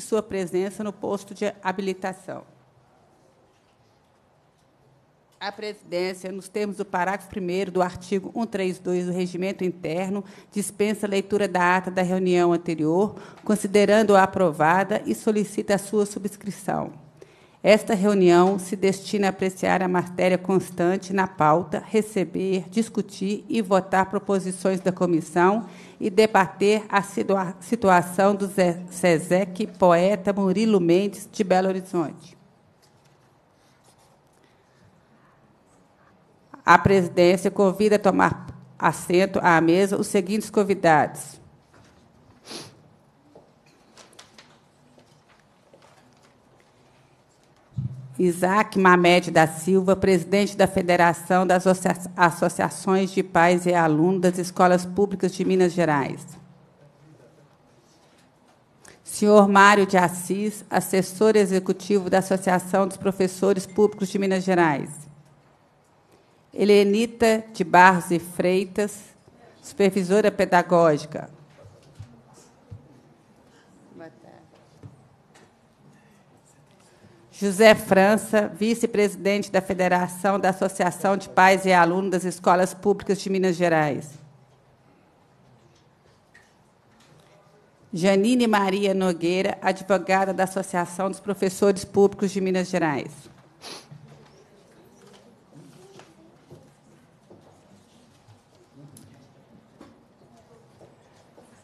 sua presença no posto de habilitação. A presidência, nos termos do parágrafo 1 do artigo 132 do Regimento Interno, dispensa a leitura da ata da reunião anterior, considerando-a aprovada e solicita a sua subscrição. Esta reunião se destina a apreciar a matéria constante na pauta, receber, discutir e votar proposições da comissão e debater a situa situação do SESEC poeta Murilo Mendes, de Belo Horizonte. A presidência convida a tomar assento à mesa os seguintes convidados. Isaac Mamed da Silva, presidente da Federação das Associações de Pais e Alunos das Escolas Públicas de Minas Gerais. Senhor Mário de Assis, assessor executivo da Associação dos Professores Públicos de Minas Gerais. Helenita de Barros e Freitas, supervisora pedagógica. José França, vice-presidente da Federação da Associação de Pais e Alunos das Escolas Públicas de Minas Gerais. Janine Maria Nogueira, advogada da Associação dos Professores Públicos de Minas Gerais.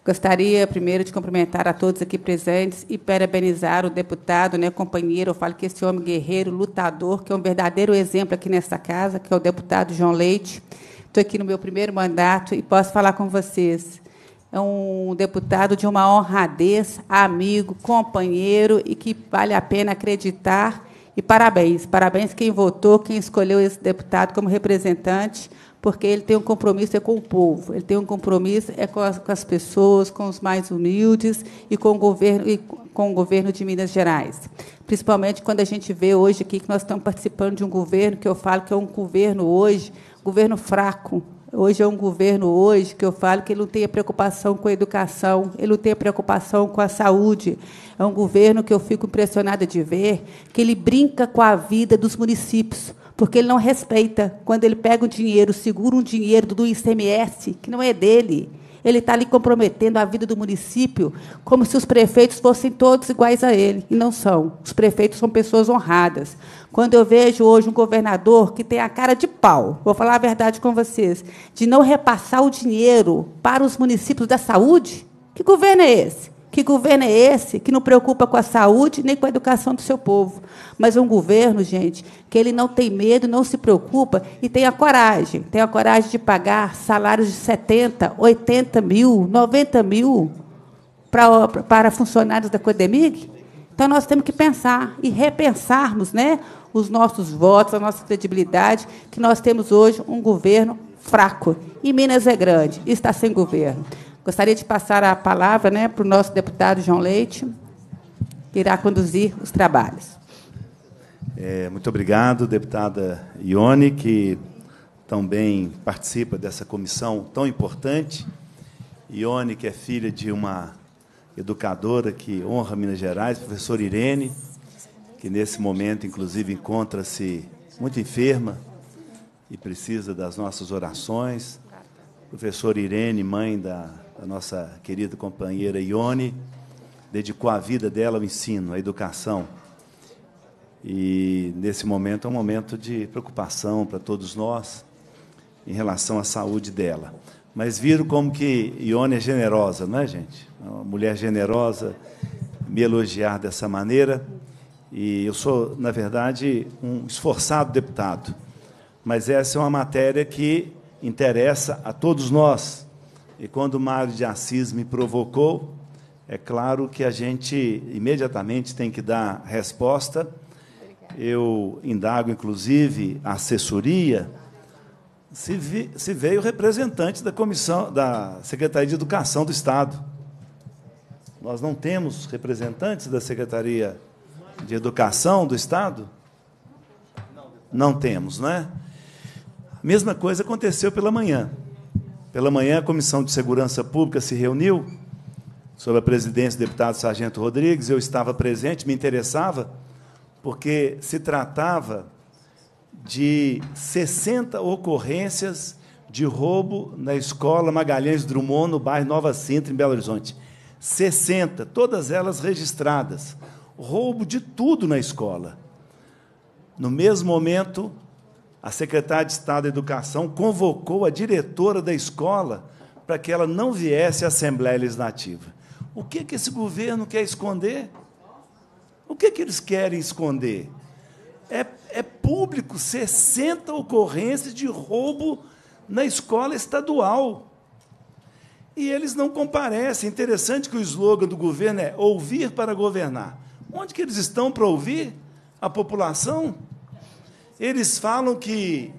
Gostaria, primeiro, de cumprimentar a todos aqui presentes e parabenizar o deputado, né, companheiro, eu falo que esse homem guerreiro, lutador, que é um verdadeiro exemplo aqui nesta casa, que é o deputado João Leite. Estou aqui no meu primeiro mandato e posso falar com vocês. É um deputado de uma honradez, amigo, companheiro e que vale a pena acreditar. E parabéns, parabéns quem votou, quem escolheu esse deputado como representante porque ele tem um compromisso é com o povo, ele tem um compromisso é com as, com as pessoas, com os mais humildes e com o governo e com o governo de Minas Gerais. Principalmente quando a gente vê hoje aqui que nós estamos participando de um governo que eu falo que é um governo hoje, governo fraco. Hoje é um governo hoje que eu falo que ele não tem preocupação com a educação, ele não tem preocupação com a saúde. É um governo que eu fico impressionada de ver que ele brinca com a vida dos municípios porque ele não respeita. Quando ele pega um dinheiro, segura um dinheiro do ICMS, que não é dele, ele está ali comprometendo a vida do município, como se os prefeitos fossem todos iguais a ele. E não são. Os prefeitos são pessoas honradas. Quando eu vejo hoje um governador que tem a cara de pau, vou falar a verdade com vocês, de não repassar o dinheiro para os municípios da saúde, que governo é esse? Que governo é esse que não preocupa com a saúde nem com a educação do seu povo? Mas um governo, gente, que ele não tem medo, não se preocupa e tem a coragem. Tem a coragem de pagar salários de 70, 80 mil, 90 mil para, para funcionários da Codemig? Então, nós temos que pensar e repensarmos né, os nossos votos, a nossa credibilidade, que nós temos hoje um governo fraco. E Minas é grande, está sem governo. Gostaria de passar a palavra né, para o nosso deputado João Leite, que irá conduzir os trabalhos. É, muito obrigado, deputada Ione, que também participa dessa comissão tão importante. Ione, que é filha de uma educadora que honra Minas Gerais, professora Irene, que nesse momento, inclusive, encontra-se muito enferma e precisa das nossas orações. Professora Irene, mãe da a nossa querida companheira Ione, dedicou a vida dela ao ensino, à educação. E nesse momento é um momento de preocupação para todos nós em relação à saúde dela. Mas viram como que Ione é generosa, não é, gente? É uma mulher generosa, me elogiar dessa maneira. E eu sou, na verdade, um esforçado deputado. Mas essa é uma matéria que interessa a todos nós, e quando Mário de Assis me provocou, é claro que a gente imediatamente tem que dar resposta. Eu indago, inclusive, a assessoria, se, vi, se veio representante da comissão, da Secretaria de Educação do Estado. Nós não temos representantes da Secretaria de Educação do Estado? Não temos, não é? Mesma coisa aconteceu pela manhã. Pela manhã, a Comissão de Segurança Pública se reuniu sob a presidência do deputado Sargento Rodrigues, eu estava presente, me interessava, porque se tratava de 60 ocorrências de roubo na escola Magalhães Drummond, no bairro Nova Sintra, em Belo Horizonte. 60, todas elas registradas. Roubo de tudo na escola. No mesmo momento, a secretária de Estado da Educação convocou a diretora da escola para que ela não viesse à Assembleia Legislativa. O que, que esse governo quer esconder? O que, que eles querem esconder? É, é público 60 ocorrências de roubo na escola estadual. E eles não comparecem. Interessante que o slogan do governo é ouvir para governar. Onde que eles estão para ouvir a população? Eles falam que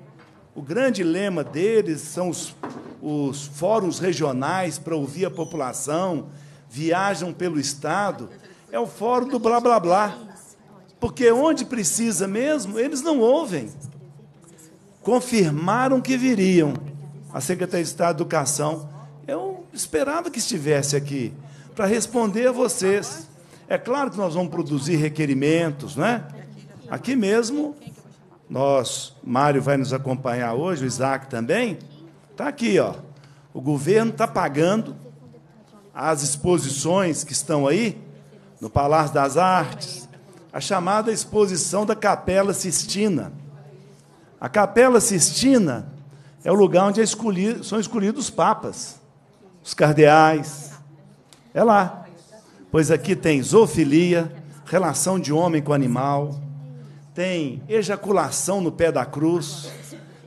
o grande lema deles são os, os fóruns regionais para ouvir a população, viajam pelo Estado. É o fórum do blá blá blá. Porque onde precisa mesmo, eles não ouvem confirmaram que viriam. A Secretaria de Estado de Educação, eu esperava que estivesse aqui para responder a vocês. É claro que nós vamos produzir requerimentos, né? Aqui mesmo, nós, Mário vai nos acompanhar hoje, o Isaac também. Está aqui, ó. O governo está pagando as exposições que estão aí no Palácio das Artes, a chamada exposição da Capela Sistina a Capela Sistina é o lugar onde é são escolhidos os papas, os cardeais. É lá. Pois aqui tem zoofilia, relação de homem com animal, tem ejaculação no pé da cruz,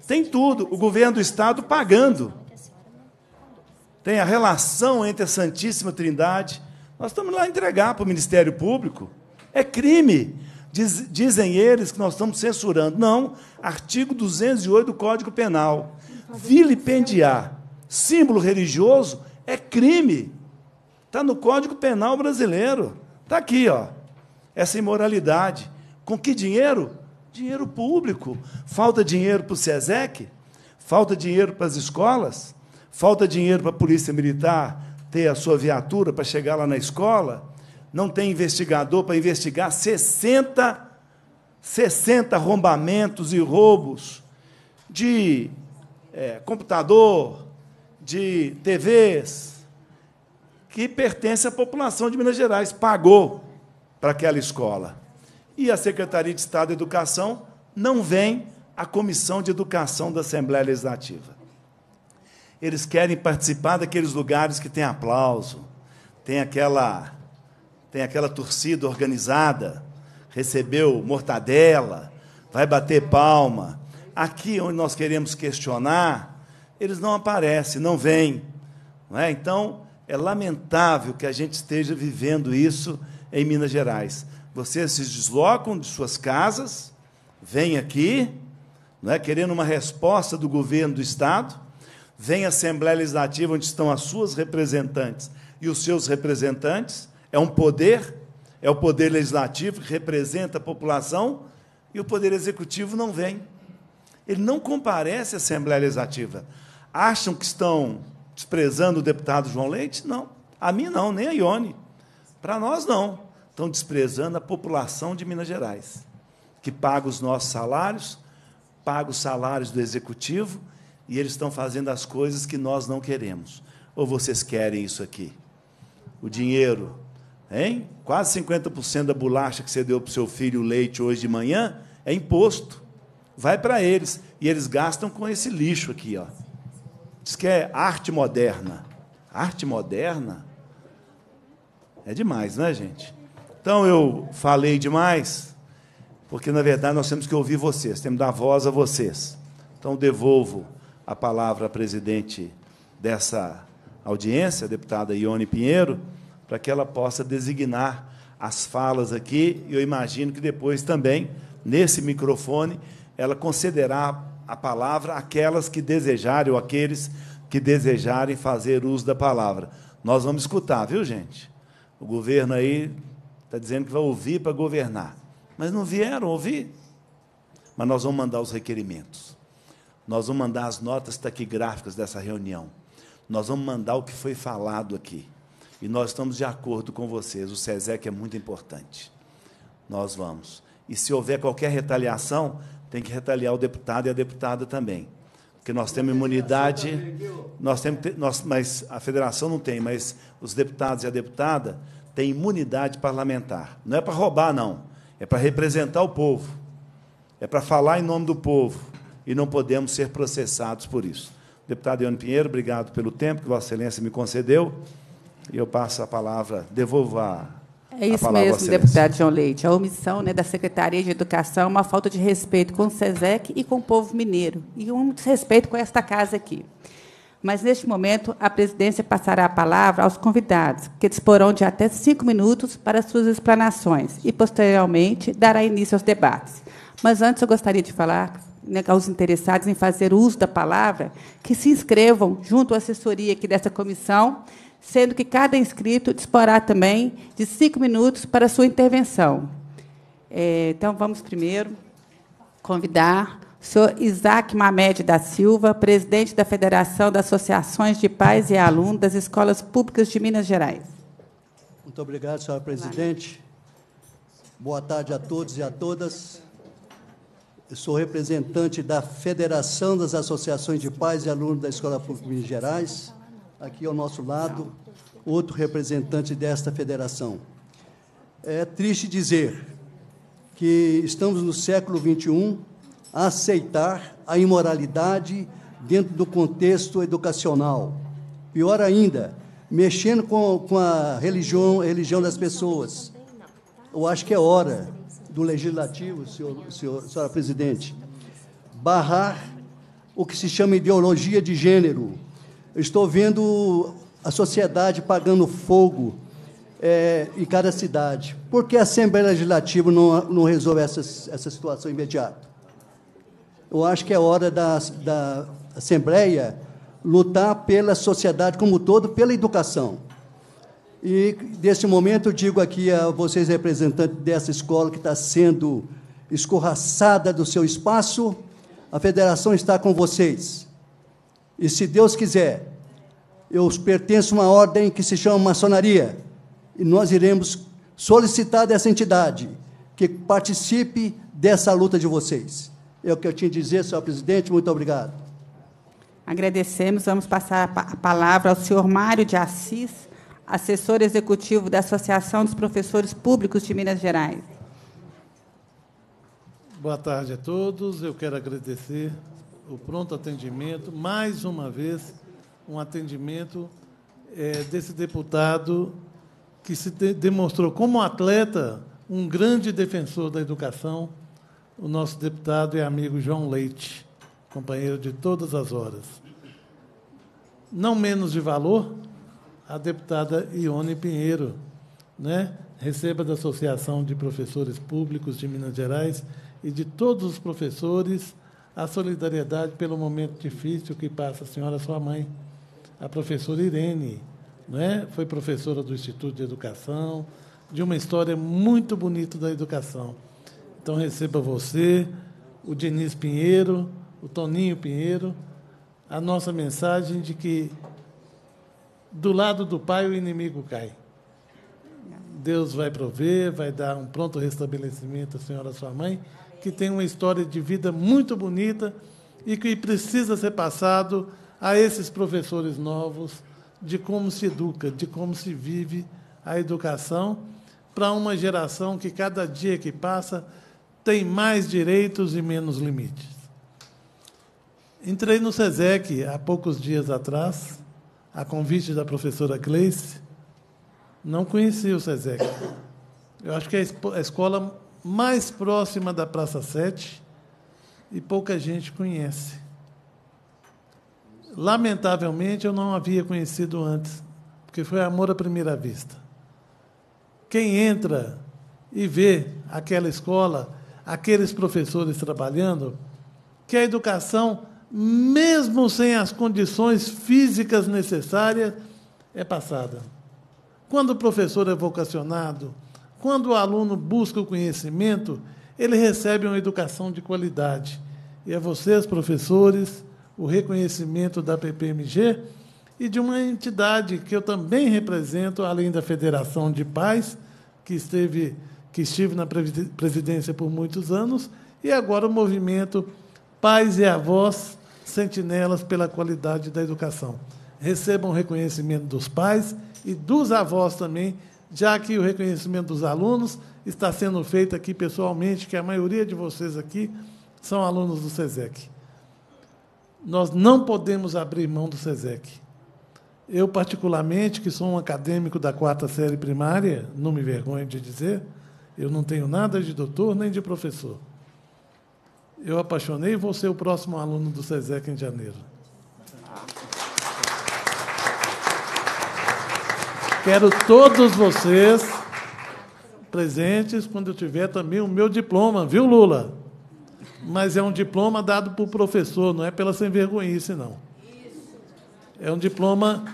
tem tudo. O governo do Estado pagando. Tem a relação entre a Santíssima Trindade. Nós estamos lá entregar para o Ministério Público. É crime. Diz, dizem eles que nós estamos censurando. Não, artigo 208 do Código Penal. Vilipendiar símbolo religioso é crime. Está no Código Penal brasileiro. Está aqui, ó. Essa imoralidade. Com que dinheiro? Dinheiro público. Falta dinheiro para o SESEC? Falta dinheiro para as escolas? Falta dinheiro para a Polícia Militar ter a sua viatura para chegar lá na escola? não tem investigador para investigar 60, 60 arrombamentos e roubos de é, computador, de TVs, que pertence à população de Minas Gerais, pagou para aquela escola. E a Secretaria de Estado de Educação não vem à Comissão de Educação da Assembleia Legislativa. Eles querem participar daqueles lugares que tem aplauso, tem aquela tem aquela torcida organizada, recebeu mortadela, vai bater palma. Aqui onde nós queremos questionar, eles não aparecem, não vêm. Não é? Então, é lamentável que a gente esteja vivendo isso em Minas Gerais. Vocês se deslocam de suas casas, vêm aqui, não é? querendo uma resposta do governo do Estado, vem à Assembleia Legislativa, onde estão as suas representantes e os seus representantes, é um poder, é o poder legislativo que representa a população, e o poder executivo não vem. Ele não comparece à Assembleia Legislativa. Acham que estão desprezando o deputado João Leite? Não. A mim não, nem a Ione. Para nós não. Estão desprezando a população de Minas Gerais, que paga os nossos salários, paga os salários do executivo, e eles estão fazendo as coisas que nós não queremos. Ou vocês querem isso aqui? O dinheiro Hein? Quase 50% da bolacha que você deu para o seu filho leite hoje de manhã é imposto. Vai para eles. E eles gastam com esse lixo aqui. Ó. Diz que é arte moderna. Arte moderna? É demais, não é, gente? Então eu falei demais, porque na verdade nós temos que ouvir vocês, temos que dar voz a vocês. Então devolvo a palavra à presidente dessa audiência, a deputada Ione Pinheiro para que ela possa designar as falas aqui. E eu imagino que depois também, nesse microfone, ela concederá a palavra àquelas que desejarem, ou aqueles que desejarem fazer uso da palavra. Nós vamos escutar, viu, gente? O governo aí está dizendo que vai ouvir para governar. Mas não vieram ouvir. Mas nós vamos mandar os requerimentos. Nós vamos mandar as notas taquigráficas dessa reunião. Nós vamos mandar o que foi falado aqui. E nós estamos de acordo com vocês. O SESEC é muito importante. Nós vamos. E se houver qualquer retaliação, tem que retaliar o deputado e a deputada também. Porque nós temos imunidade, nós temos, nós, mas a federação não tem, mas os deputados e a deputada têm imunidade parlamentar. Não é para roubar, não. É para representar o povo. É para falar em nome do povo. E não podemos ser processados por isso. Deputado Ione Pinheiro, obrigado pelo tempo que Vossa Excelência me concedeu. E eu passo a palavra, devolvo a, é isso mesmo, deputado João Leite. A omissão né, da Secretaria de Educação é uma falta de respeito com o SESEC e com o povo mineiro, e um desrespeito com esta casa aqui. Mas, neste momento, a presidência passará a palavra aos convidados, que disporão de até cinco minutos para suas explanações, e, posteriormente, dará início aos debates. Mas, antes, eu gostaria de falar né, aos interessados em fazer uso da palavra, que se inscrevam junto à assessoria aqui dessa comissão, sendo que cada inscrito disporá também de cinco minutos para sua intervenção. É, então, vamos primeiro convidar senhor Isaac Mamed da Silva, presidente da Federação das Associações de Pais e Alunos das Escolas Públicas de Minas Gerais. Muito obrigado, senhora presidente. Boa tarde a todos e a todas. Eu sou representante da Federação das Associações de Pais e Alunos da Escola Pública de Minas Gerais aqui ao nosso lado, outro representante desta federação. É triste dizer que estamos no século XXI a aceitar a imoralidade dentro do contexto educacional. Pior ainda, mexendo com, com a religião, religião das pessoas. Eu acho que é hora do legislativo, senhor, senhor, senhora presidente, barrar o que se chama ideologia de gênero, eu estou vendo a sociedade pagando fogo é, em cada cidade. Por que a Assembleia Legislativa não, não resolve essa, essa situação imediata? Eu acho que é hora da, da Assembleia lutar pela sociedade como um todo, pela educação. E, nesse momento, digo aqui a vocês, representantes dessa escola que está sendo escorraçada do seu espaço, a federação está com vocês. E se Deus quiser, eu pertenço a uma ordem que se chama maçonaria, e nós iremos solicitar dessa entidade que participe dessa luta de vocês. É o que eu tinha a dizer, senhor presidente. Muito obrigado. Agradecemos. Vamos passar a palavra ao senhor Mário de Assis, assessor executivo da Associação dos Professores Públicos de Minas Gerais. Boa tarde a todos. Eu quero agradecer o pronto atendimento, mais uma vez, um atendimento é, desse deputado que se de, demonstrou como atleta um grande defensor da educação, o nosso deputado e amigo João Leite, companheiro de todas as horas. Não menos de valor, a deputada Ione Pinheiro, né? receba da Associação de Professores Públicos de Minas Gerais e de todos os professores a solidariedade pelo momento difícil que passa a senhora, sua mãe, a professora Irene, não é? foi professora do Instituto de Educação, de uma história muito bonita da educação. Então, receba você, o Denis Pinheiro, o Toninho Pinheiro, a nossa mensagem de que do lado do pai o inimigo cai. Deus vai prover, vai dar um pronto restabelecimento à senhora, sua mãe, que tem uma história de vida muito bonita e que precisa ser passado a esses professores novos de como se educa, de como se vive a educação para uma geração que cada dia que passa tem mais direitos e menos limites. Entrei no SESEC há poucos dias atrás, a convite da professora Gleice. Não conhecia o SESEC. Eu acho que é a escola mais próxima da Praça 7 e pouca gente conhece. Lamentavelmente, eu não havia conhecido antes, porque foi amor à primeira vista. Quem entra e vê aquela escola, aqueles professores trabalhando, que a educação, mesmo sem as condições físicas necessárias, é passada. Quando o professor é vocacionado, quando o aluno busca o conhecimento, ele recebe uma educação de qualidade. E a vocês, professores, o reconhecimento da PPMG e de uma entidade que eu também represento, além da Federação de Pais, que esteve que estive na presidência por muitos anos, e agora o movimento Pais e Avós Sentinelas pela Qualidade da Educação. Recebam reconhecimento dos pais e dos avós também, já que o reconhecimento dos alunos está sendo feito aqui pessoalmente, que a maioria de vocês aqui são alunos do SESEC. Nós não podemos abrir mão do SESEC. Eu, particularmente, que sou um acadêmico da quarta série primária, não me vergonho de dizer, eu não tenho nada de doutor nem de professor. Eu apaixonei e vou ser o próximo aluno do SESEC em janeiro. Quero todos vocês presentes quando eu tiver também o meu diploma, viu, Lula? Mas é um diploma dado por professor, não é pela sem vergonhice, não. É um diploma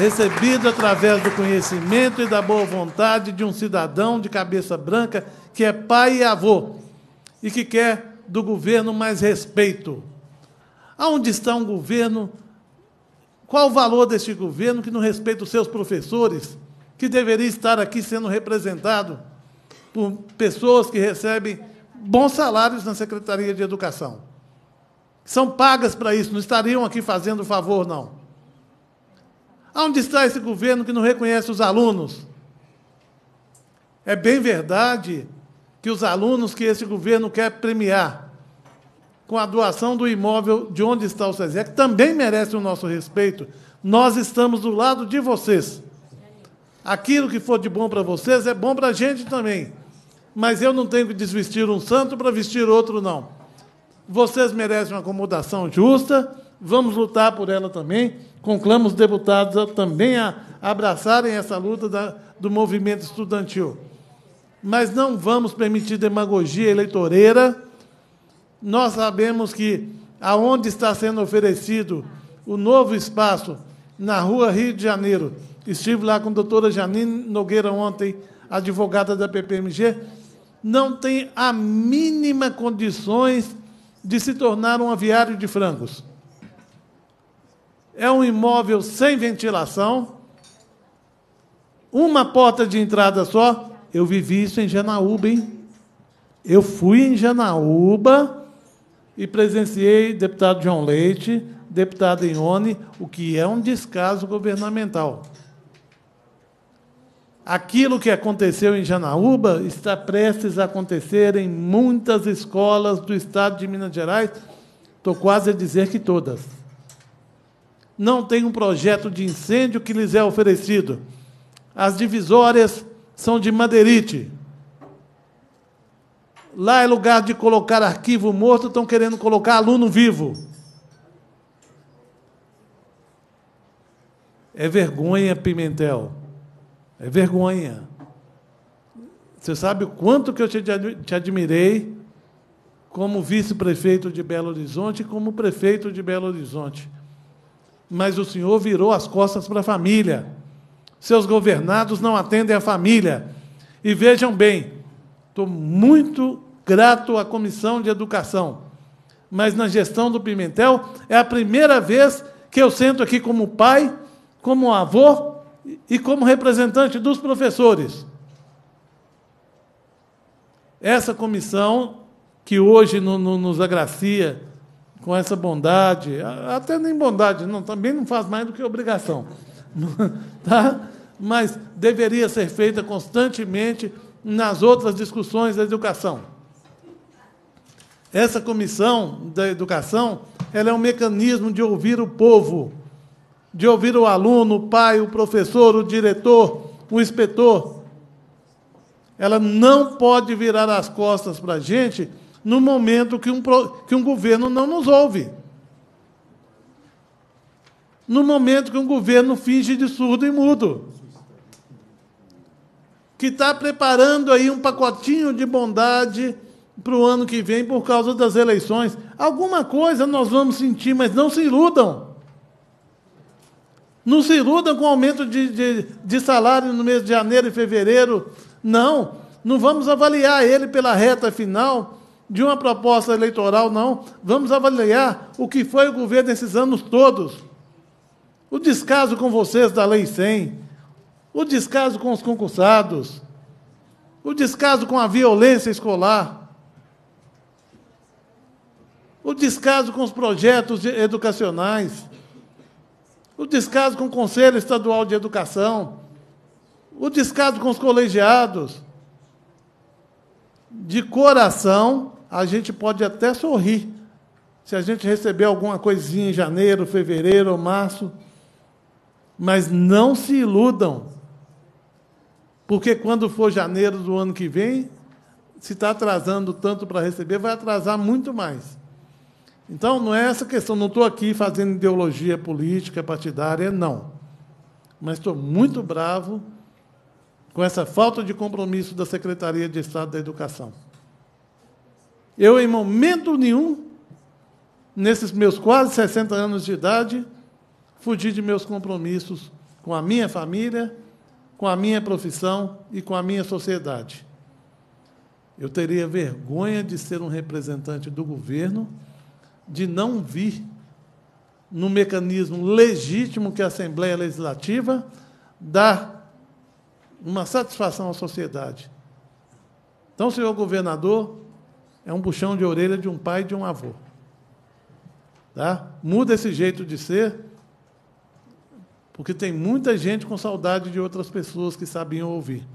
recebido através do conhecimento e da boa vontade de um cidadão de cabeça branca que é pai e avô e que quer do governo mais respeito. Aonde está um governo? Qual o valor deste governo que não respeita os seus professores, que deveria estar aqui sendo representado por pessoas que recebem bons salários na Secretaria de Educação? são pagas para isso, não estariam aqui fazendo favor, não. Onde está esse governo que não reconhece os alunos? É bem verdade que os alunos que esse governo quer premiar com a doação do imóvel de onde está o SESEC também merecem o nosso respeito. Nós estamos do lado de vocês. Aquilo que for de bom para vocês é bom para a gente também. Mas eu não tenho que desvestir um santo para vestir outro, não. Vocês merecem uma acomodação justa, vamos lutar por ela também. Conclamo os deputados também a abraçarem essa luta da, do movimento estudantil. Mas não vamos permitir demagogia eleitoreira. Nós sabemos que aonde está sendo oferecido o novo espaço, na rua Rio de Janeiro, estive lá com a doutora Janine Nogueira ontem, advogada da PPMG, não tem a mínima condições de se tornar um aviário de frangos. É um imóvel sem ventilação, uma porta de entrada só. Eu vivi isso em Janaúba, hein? Eu fui em Janaúba e presenciei deputado João Leite, deputado Ione, o que é um descaso governamental. Aquilo que aconteceu em Janaúba está prestes a acontecer em muitas escolas do estado de Minas Gerais, estou quase a dizer que todas. Não tem um projeto de incêndio que lhes é oferecido. As divisórias são de madeirite. Lá é lugar de colocar arquivo morto, estão querendo colocar aluno vivo. É vergonha, Pimentel. É vergonha. Você sabe o quanto que eu te admirei como vice-prefeito de Belo Horizonte e como prefeito de Belo Horizonte. Mas o senhor virou as costas para a família. Seus governados não atendem a família. E vejam bem, estou muito grato à Comissão de Educação, mas na gestão do Pimentel é a primeira vez que eu sento aqui como pai, como avô e como representante dos professores. Essa comissão, que hoje no, no, nos agracia com essa bondade, até nem bondade, não, também não faz mais do que obrigação, tá? mas deveria ser feita constantemente nas outras discussões da educação. Essa comissão da educação ela é um mecanismo de ouvir o povo, de ouvir o aluno, o pai, o professor, o diretor, o inspetor. Ela não pode virar as costas para a gente no momento que um, que um governo não nos ouve. No momento que um governo finge de surdo e mudo. Que está preparando aí um pacotinho de bondade para o ano que vem por causa das eleições. Alguma coisa nós vamos sentir, mas não se iludam. Não se iludam com aumento de, de, de salário no mês de janeiro e fevereiro. Não. Não vamos avaliar ele pela reta final de uma proposta eleitoral, não. Vamos avaliar o que foi o governo nesses anos todos. O descaso com vocês da Lei 100, o descaso com os concursados, o descaso com a violência escolar, o descaso com os projetos educacionais, o descaso com o Conselho Estadual de Educação, o descaso com os colegiados. De coração, a gente pode até sorrir se a gente receber alguma coisinha em janeiro, fevereiro março, mas não se iludam, porque quando for janeiro do ano que vem, se está atrasando tanto para receber, vai atrasar muito mais. Então, não é essa questão, não estou aqui fazendo ideologia política, partidária, não. Mas estou muito bravo com essa falta de compromisso da Secretaria de Estado da Educação. Eu, em momento nenhum, nesses meus quase 60 anos de idade, fugi de meus compromissos com a minha família, com a minha profissão e com a minha sociedade. Eu teria vergonha de ser um representante do governo, de não vir no mecanismo legítimo que a Assembleia Legislativa dá uma satisfação à sociedade. Então, senhor governador, é um puxão de orelha de um pai e de um avô. Tá? Muda esse jeito de ser, porque tem muita gente com saudade de outras pessoas que sabiam ouvir.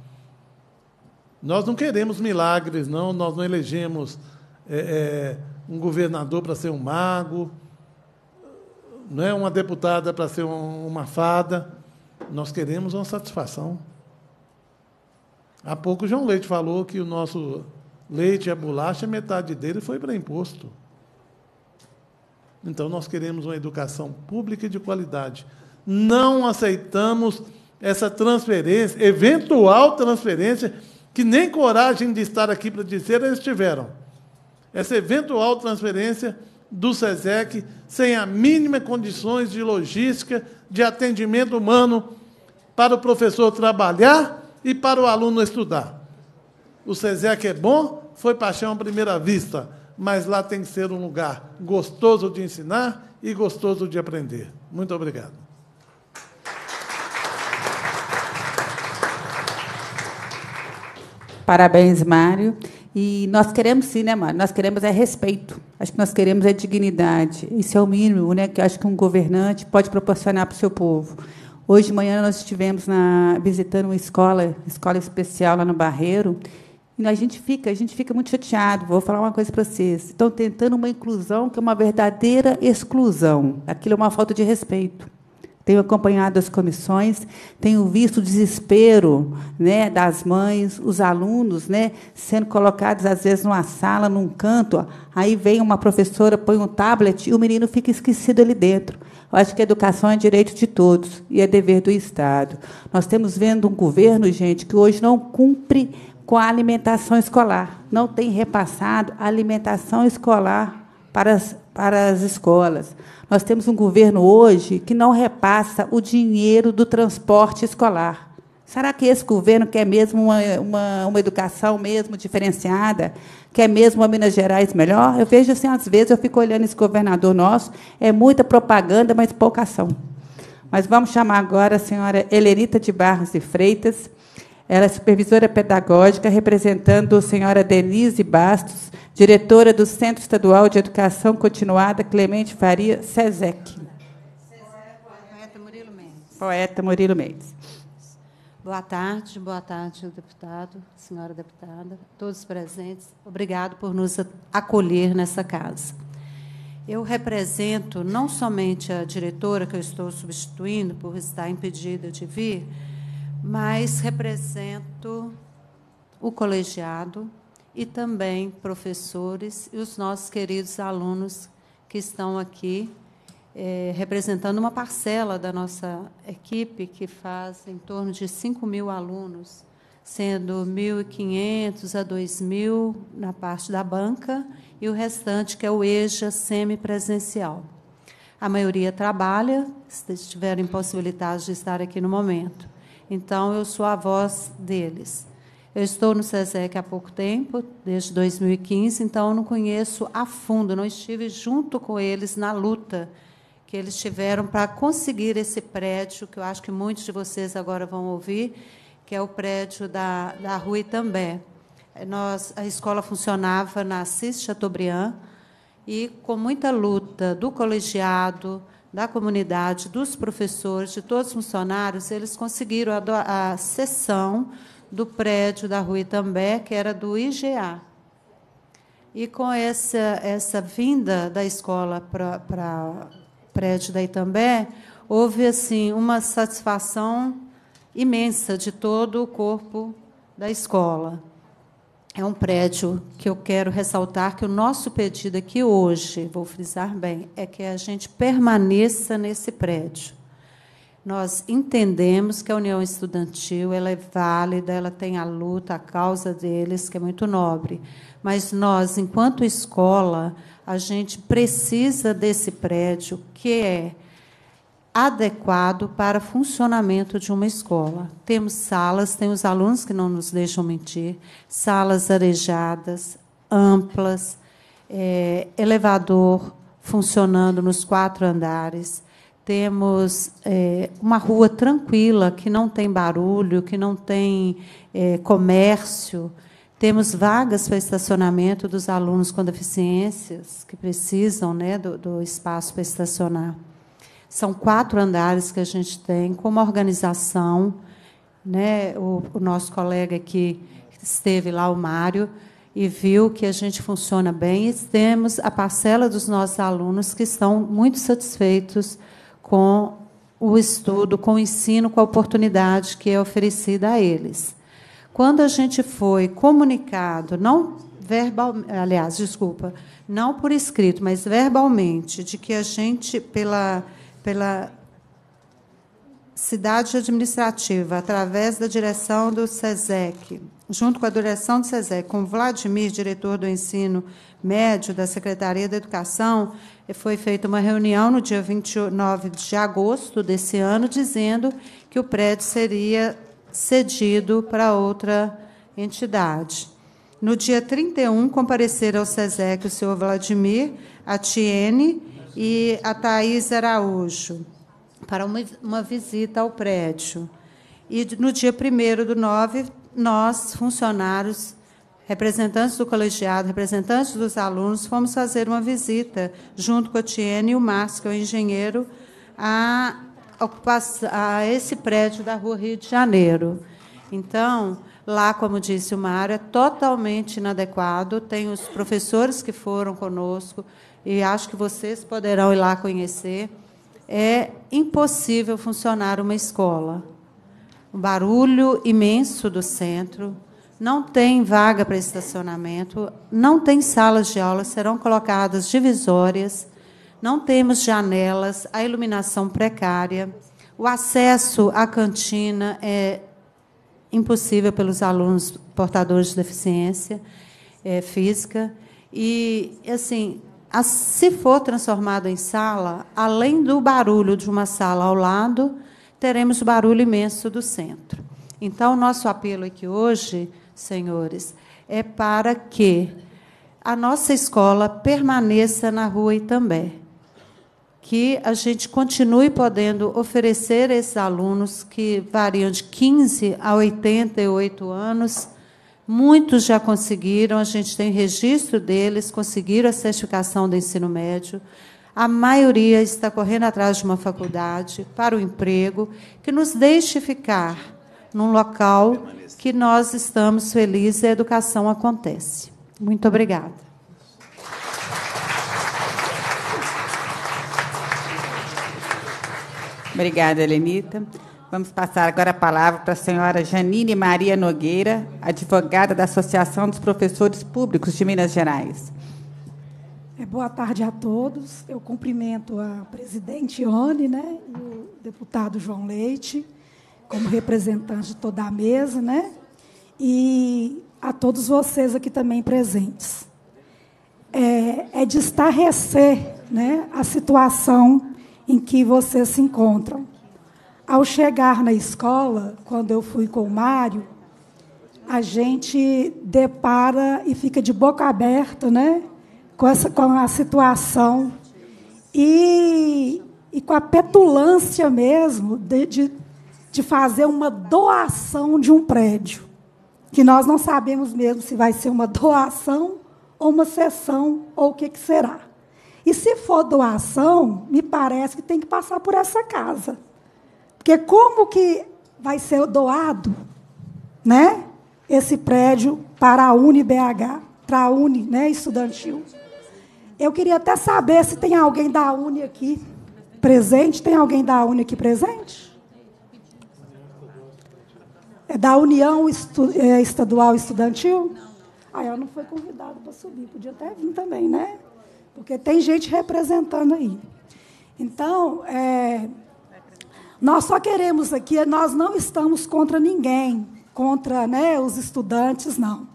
Nós não queremos milagres, não, nós não elegemos é, é, um governador para ser um mago, não é uma deputada para ser um, uma fada. Nós queremos uma satisfação. Há pouco João Leite falou que o nosso leite e a bolacha, metade dele foi para imposto. Então nós queremos uma educação pública e de qualidade. Não aceitamos essa transferência, eventual transferência, que nem coragem de estar aqui para dizer eles tiveram. Essa eventual transferência do SESEC sem a mínima condições de logística, de atendimento humano para o professor trabalhar e para o aluno estudar. O SESEC é bom, foi paixão à primeira vista, mas lá tem que ser um lugar gostoso de ensinar e gostoso de aprender. Muito obrigado. Parabéns, Mário. E nós queremos sim, né, Mário? Nós queremos é respeito. Acho que nós queremos é dignidade. Isso é o mínimo, né, que acho que um governante pode proporcionar para o seu povo. Hoje de manhã nós estivemos na, visitando uma escola, escola especial lá no Barreiro, e a gente fica, a gente fica muito chateado. Vou falar uma coisa para vocês. Estão tentando uma inclusão que é uma verdadeira exclusão. Aquilo é uma falta de respeito. Tenho acompanhado as comissões, tenho visto o desespero né, das mães, os alunos né, sendo colocados, às vezes, numa sala, num canto. Aí vem uma professora, põe um tablet e o menino fica esquecido ali dentro. Eu acho que a educação é direito de todos e é dever do Estado. Nós temos vendo um governo, gente, que hoje não cumpre com a alimentação escolar, não tem repassado a alimentação escolar para as, para as escolas. Nós temos um governo hoje que não repassa o dinheiro do transporte escolar. Será que esse governo quer mesmo uma, uma, uma educação mesmo diferenciada? Quer mesmo uma Minas Gerais melhor? Eu vejo assim, às vezes, eu fico olhando esse governador nosso, é muita propaganda, mas pouca ação. Mas vamos chamar agora a senhora Helenita de Barros e Freitas. Ela é supervisora pedagógica, representando a senhora Denise Bastos, diretora do Centro Estadual de Educação Continuada Clemente Faria, SESEC. Poeta Murilo Mendes. Poeta Murilo Mendes. Boa tarde, boa tarde, deputado, senhora deputada, todos presentes. Obrigado por nos acolher nessa casa. Eu represento não somente a diretora que eu estou substituindo por estar impedida de vir, mas represento o colegiado e também professores e os nossos queridos alunos que estão aqui é, representando uma parcela da nossa equipe, que faz em torno de 5 mil alunos, sendo 1.500 a 2.000 na parte da banca e o restante, que é o EJA semipresencial. A maioria trabalha, se estiverem impossibilitados de estar aqui no momento. Então, eu sou a voz deles. Eu estou no SESEC há pouco tempo, desde 2015, então não conheço a fundo, não estive junto com eles na luta que eles tiveram para conseguir esse prédio, que eu acho que muitos de vocês agora vão ouvir, que é o prédio da, da Rua Itambé. Nós, a escola funcionava na Assis Chateaubriand, e com muita luta do colegiado, da comunidade, dos professores, de todos os funcionários, eles conseguiram a, a cessão do prédio da Rua Itambé, que era do IGA. E com essa, essa vinda da escola para o prédio da Itambé, houve assim uma satisfação imensa de todo o corpo da escola. É um prédio que eu quero ressaltar que o nosso pedido aqui hoje, vou frisar bem, é que a gente permaneça nesse prédio. Nós entendemos que a União Estudantil ela é válida, ela tem a luta, a causa deles, que é muito nobre. Mas nós, enquanto escola, a gente precisa desse prédio que é adequado para funcionamento de uma escola. Temos salas, temos alunos que não nos deixam mentir, salas arejadas, amplas, é, elevador funcionando nos quatro andares. Temos é, uma rua tranquila, que não tem barulho, que não tem é, comércio. Temos vagas para estacionamento dos alunos com deficiências, que precisam né, do, do espaço para estacionar. São quatro andares que a gente tem, com uma organização. Né? O, o nosso colega que esteve lá, o Mário, e viu que a gente funciona bem. E temos a parcela dos nossos alunos que estão muito satisfeitos com o estudo, com o ensino, com a oportunidade que é oferecida a eles. Quando a gente foi comunicado, não verbal, aliás, desculpa, não por escrito, mas verbalmente, de que a gente, pela pela cidade administrativa, através da direção do SESEC, junto com a direção do SESEC, com Vladimir, diretor do ensino médio da Secretaria da Educação, foi feita uma reunião no dia 29 de agosto desse ano, dizendo que o prédio seria cedido para outra entidade. No dia 31, compareceram ao SESEC o senhor Vladimir, a Tiene e a Thais Araújo para uma, uma visita ao prédio. E no dia 1 do 9, nós, funcionários, representantes do colegiado, representantes dos alunos, fomos fazer uma visita, junto com a Tiene e o Márcio, que é o engenheiro, a, a esse prédio da Rua Rio de Janeiro. Então, lá, como disse o Mário, é totalmente inadequado. Tem os professores que foram conosco, e acho que vocês poderão ir lá conhecer. É impossível funcionar uma escola. Um barulho imenso do centro, não tem vaga para estacionamento, não tem salas de aula, serão colocadas divisórias, não temos janelas, a iluminação precária, o acesso à cantina é impossível pelos alunos portadores de deficiência é, física. E, assim, se for transformado em sala, além do barulho de uma sala ao lado, teremos o barulho imenso do centro. Então, nosso apelo aqui hoje, senhores, é para que a nossa escola permaneça na rua Itambé. Que a gente continue podendo oferecer a esses alunos que variam de 15 a 88 anos Muitos já conseguiram, a gente tem registro deles, conseguiram a certificação do ensino médio. A maioria está correndo atrás de uma faculdade para o emprego, que nos deixe ficar num local que nós estamos felizes e a educação acontece. Muito obrigada. Obrigada, Helenita. Vamos passar agora a palavra para a senhora Janine Maria Nogueira, advogada da Associação dos Professores Públicos de Minas Gerais. É, boa tarde a todos. Eu cumprimento a presidente Ione né, e o deputado João Leite, como representante de toda a mesa, né, e a todos vocês aqui também presentes. É, é de estarrecer né, a situação em que vocês se encontram. Ao chegar na escola, quando eu fui com o Mário, a gente depara e fica de boca aberta, né? Com, essa, com a situação e, e com a petulância mesmo de, de, de fazer uma doação de um prédio, que nós não sabemos mesmo se vai ser uma doação ou uma sessão ou o que, que será. E se for doação, me parece que tem que passar por essa casa. Porque como que vai ser doado, né? Esse prédio para a UniBH, para a Uni, né, estudantil. Eu queria até saber se tem alguém da Uni aqui presente. Tem alguém da Uni aqui presente? É da União Estu é, Estadual Estudantil? Ah, ela não foi convidada para subir. Podia até vir também, né? Porque tem gente representando aí. Então, é, nós só queremos aqui, nós não estamos contra ninguém, contra né, os estudantes, não.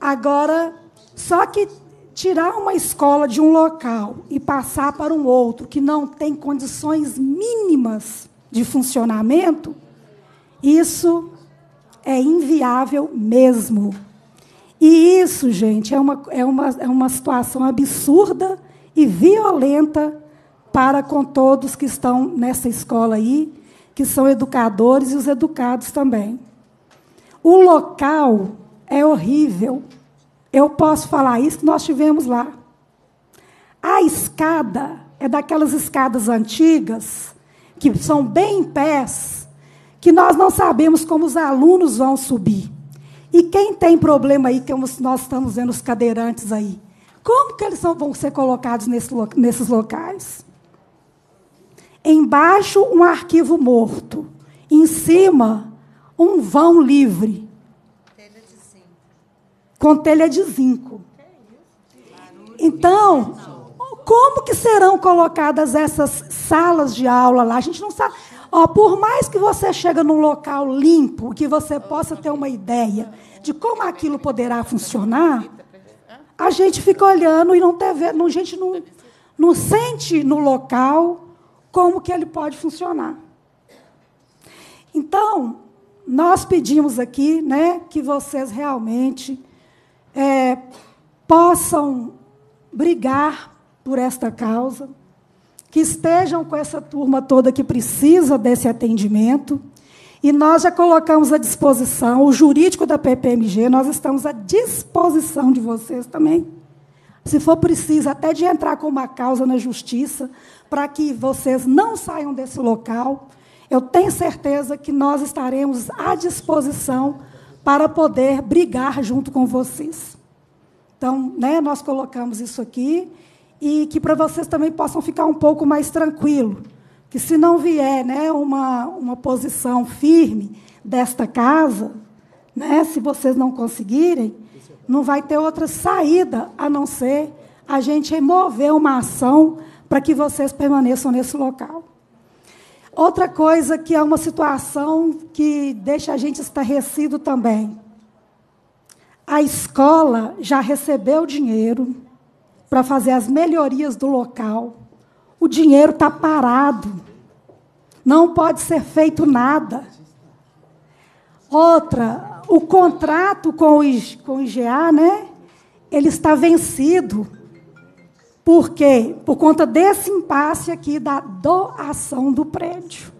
Agora, só que tirar uma escola de um local e passar para um outro que não tem condições mínimas de funcionamento, isso é inviável mesmo. E isso, gente, é uma, é uma, é uma situação absurda e violenta para com todos que estão nessa escola aí, que são educadores e os educados também. O local é horrível. Eu posso falar isso que nós tivemos lá. A escada é daquelas escadas antigas, que são bem em pés, que nós não sabemos como os alunos vão subir. E quem tem problema aí, como nós estamos vendo os cadeirantes aí, como que eles vão ser colocados nesses locais? Embaixo, um arquivo morto. Em cima, um vão livre com telha de zinco. Então, como que serão colocadas essas salas de aula lá? A gente não sabe. Ó, por mais que você chegue num local limpo, que você possa ter uma ideia de como aquilo poderá funcionar, a gente fica olhando e não tem, a gente não, não sente no local como que ele pode funcionar. Então, nós pedimos aqui, né, que vocês realmente é, possam brigar por esta causa, que estejam com essa turma toda que precisa desse atendimento. E nós já colocamos à disposição, o jurídico da PPMG, nós estamos à disposição de vocês também. Se for preciso, até de entrar com uma causa na justiça, para que vocês não saiam desse local, eu tenho certeza que nós estaremos à disposição para poder brigar junto com vocês. Então, né, nós colocamos isso aqui e que para vocês também possam ficar um pouco mais tranquilo, que se não vier, né, uma uma posição firme desta casa, né, se vocês não conseguirem, não vai ter outra saída a não ser a gente mover uma ação para que vocês permaneçam nesse local. Outra coisa que é uma situação que deixa a gente estarrecido também. A escola já recebeu dinheiro para fazer as melhorias do local. O dinheiro está parado. Não pode ser feito nada. Outra, o contrato com o, com o IGA, né? Ele está vencido. Por quê? Por conta desse impasse aqui da doação do prédio.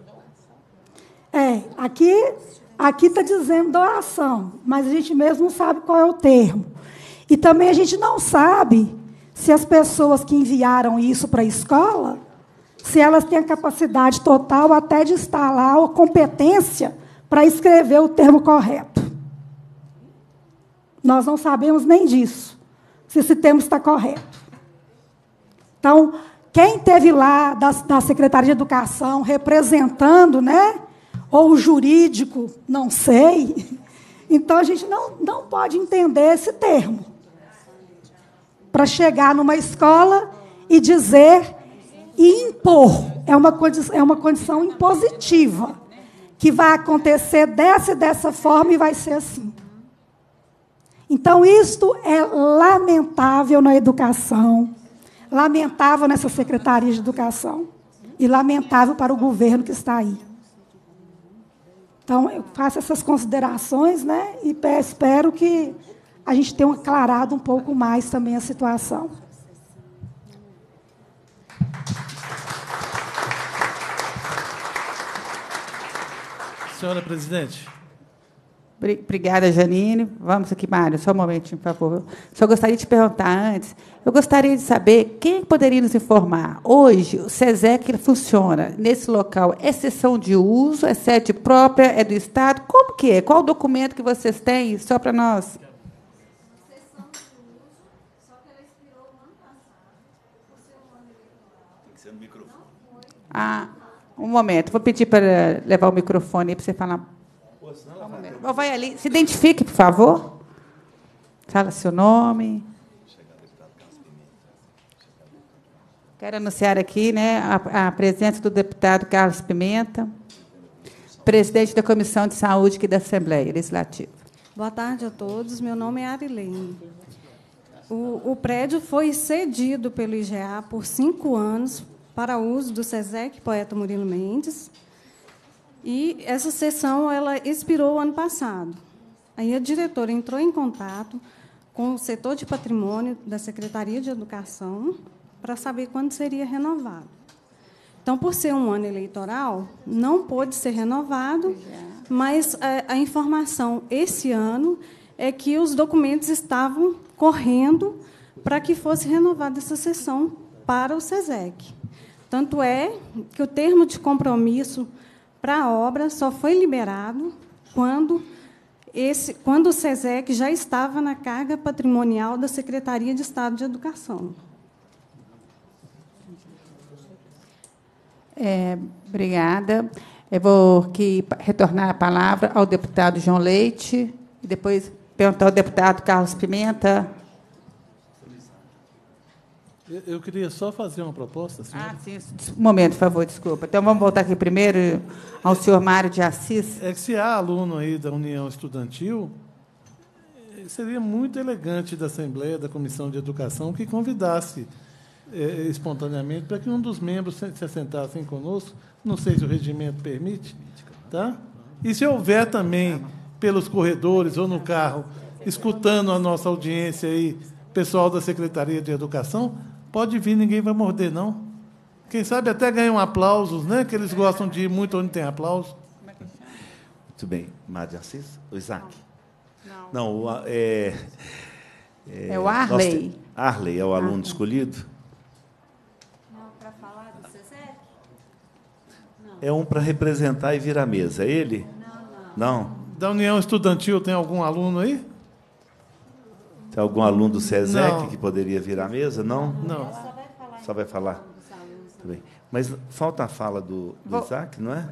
É, aqui aqui está dizendo doação, mas a gente mesmo não sabe qual é o termo. E também a gente não sabe se as pessoas que enviaram isso para a escola, se elas têm a capacidade total até de lá, ou competência para escrever o termo correto. Nós não sabemos nem disso, se esse termo está correto. Então, quem teve lá da, da Secretaria de Educação representando, né? Ou o jurídico, não sei. Então a gente não, não pode entender esse termo. Para chegar numa escola e dizer e impor. É uma, é uma condição impositiva. Que vai acontecer dessa e dessa forma e vai ser assim. Então, isto é lamentável na educação lamentável nessa Secretaria de Educação e lamentável para o governo que está aí. Então, eu faço essas considerações né, e espero que a gente tenha aclarado um pouco mais também a situação. Senhora presidente. Obrigada, Janine. Vamos aqui, Mário, só um momentinho, por favor. Só gostaria de perguntar antes. Eu gostaria de saber quem poderia nos informar. Hoje, o SESEC funciona nesse local. É sessão de uso? É sede própria? É do Estado? Como que é? Qual o documento que vocês têm? Só para nós. Ah, um momento. Vou pedir para levar o microfone para você falar Vai ali. Se identifique, por favor. Fala seu nome. Quero anunciar aqui né, a, a presença do deputado Carlos Pimenta, presidente da Comissão de Saúde aqui da Assembleia Legislativa. Boa tarde a todos. Meu nome é Arilene. O, o prédio foi cedido pelo IGA por cinco anos para uso do SESEC Poeta Murilo Mendes, e essa sessão ela expirou ano passado. Aí a diretora entrou em contato com o setor de patrimônio da Secretaria de Educação para saber quando seria renovado. Então, por ser um ano eleitoral, não pôde ser renovado, mas a, a informação esse ano é que os documentos estavam correndo para que fosse renovada essa sessão para o SESEC. Tanto é que o termo de compromisso para a obra só foi liberado quando, esse, quando o SESEC já estava na carga patrimonial da Secretaria de Estado de Educação. É, obrigada. Eu vou aqui retornar a palavra ao deputado João Leite e depois perguntar ao deputado Carlos Pimenta eu queria só fazer uma proposta, senhora. Ah, sim. Um momento, por favor, desculpa. Então, vamos voltar aqui primeiro ao senhor Mário de Assis. É que se há aluno aí da União Estudantil, seria muito elegante da Assembleia, da Comissão de Educação, que convidasse é, espontaneamente para que um dos membros se, se assentassem conosco. Não sei se o regimento permite. Tá? E se houver também, pelos corredores ou no carro, escutando a nossa audiência aí, pessoal da Secretaria de Educação, Pode vir, ninguém vai morder, não. Quem sabe até ganham aplausos, né? Que eles gostam de ir muito onde tem aplauso. Muito bem. Mário Assis? O Isaac? Não. Não, o, é, é, é, o Arley. Arley é o aluno Arley. escolhido? Não, para falar do CESEC? É um para representar e vir à mesa. É ele? Não, não. Não? Da União Estudantil tem algum aluno aí? Tem algum aluno do SESEC não. que poderia vir à mesa? Não? Não. Só vai falar? bem. Mas falta a fala do, do Vou, Isaac, não é?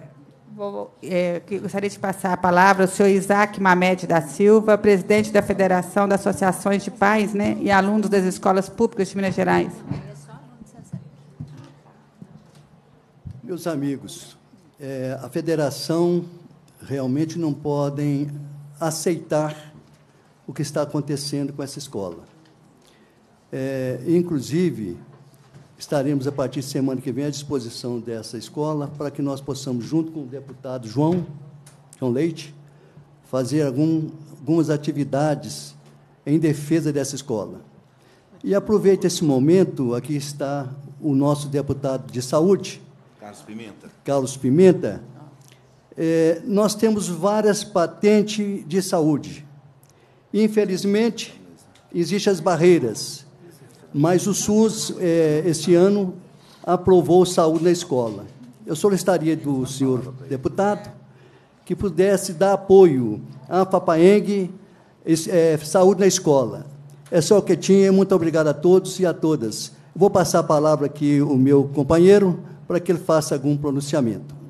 Vou, é, gostaria de passar a palavra ao senhor Isaac Mamed da Silva, presidente da Federação das Associações de Pais né, e Alunos das Escolas Públicas de Minas Gerais. Meus amigos, é, a federação realmente não podem aceitar o que está acontecendo com essa escola. É, inclusive, estaremos a partir de semana que vem à disposição dessa escola para que nós possamos, junto com o deputado João, João Leite, fazer algum, algumas atividades em defesa dessa escola. E aproveito esse momento, aqui está o nosso deputado de saúde, Carlos Pimenta. Carlos Pimenta. É, nós temos várias patentes de saúde. Infelizmente, existem as barreiras, mas o SUS, é, este ano, aprovou saúde na escola. Eu solicitaria do senhor deputado que pudesse dar apoio à Papaeng, é, saúde na escola. É só o que tinha. Muito obrigado a todos e a todas. Vou passar a palavra aqui ao meu companheiro para que ele faça algum pronunciamento.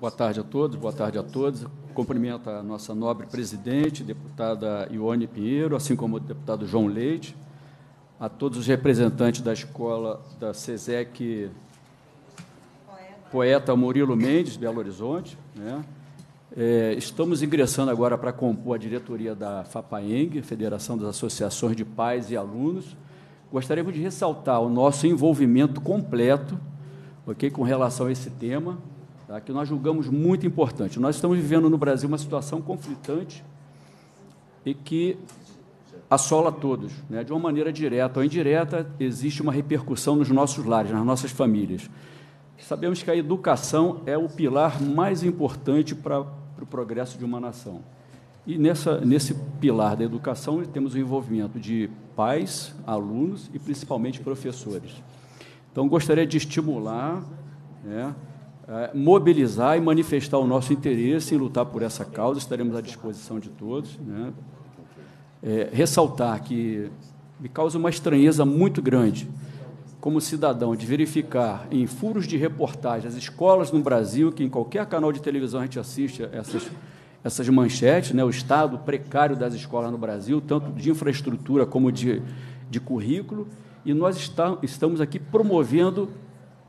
Boa tarde a todos, boa tarde a todos. Cumprimento a nossa nobre presidente, deputada Ione Pinheiro, assim como o deputado João Leite, a todos os representantes da escola da SESEC Poeta Murilo Mendes, de Belo Horizonte. Né? É, estamos ingressando agora para compor a diretoria da FAPAENG, Federação das Associações de Pais e Alunos. Gostaríamos de ressaltar o nosso envolvimento completo ok, com relação a esse tema, tá, que nós julgamos muito importante. Nós estamos vivendo no Brasil uma situação conflitante e que assola todos, né? de uma maneira direta ou indireta, existe uma repercussão nos nossos lares, nas nossas famílias. Sabemos que a educação é o pilar mais importante para, para o progresso de uma nação. E nessa, nesse pilar da educação, temos o envolvimento de pais, alunos e principalmente professores. Então, gostaria de estimular, né, mobilizar e manifestar o nosso interesse em lutar por essa causa, estaremos à disposição de todos. Né, é, ressaltar que me causa uma estranheza muito grande, como cidadão, de verificar em furos de reportagem as escolas no Brasil, que em qualquer canal de televisão a gente assiste essas, essas manchetes, né, o estado precário das escolas no Brasil, tanto de infraestrutura como de, de currículo, e nós está, estamos aqui promovendo,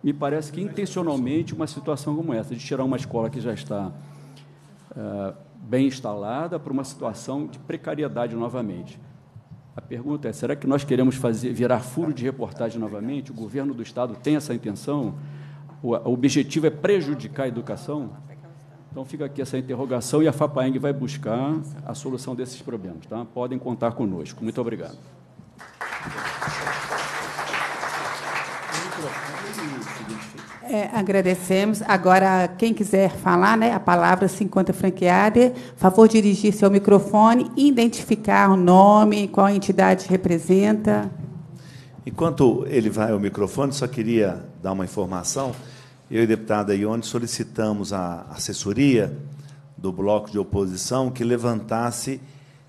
me parece que intencionalmente, uma situação como essa, de tirar uma escola que já está. Uh, bem instalada para uma situação de precariedade novamente. A pergunta é: será que nós queremos fazer virar furo de reportagem novamente? O governo do estado tem essa intenção? O objetivo é prejudicar a educação? Então fica aqui essa interrogação e a FAPAENG vai buscar a solução desses problemas. Tá? Podem contar conosco. Muito obrigado. É, agradecemos. Agora, quem quiser falar, né, a palavra se encontra franqueada. Favor dirigir-se ao microfone, identificar o nome, qual entidade representa. Enquanto ele vai ao microfone, só queria dar uma informação. Eu e a deputada Ione solicitamos à assessoria do bloco de oposição que levantasse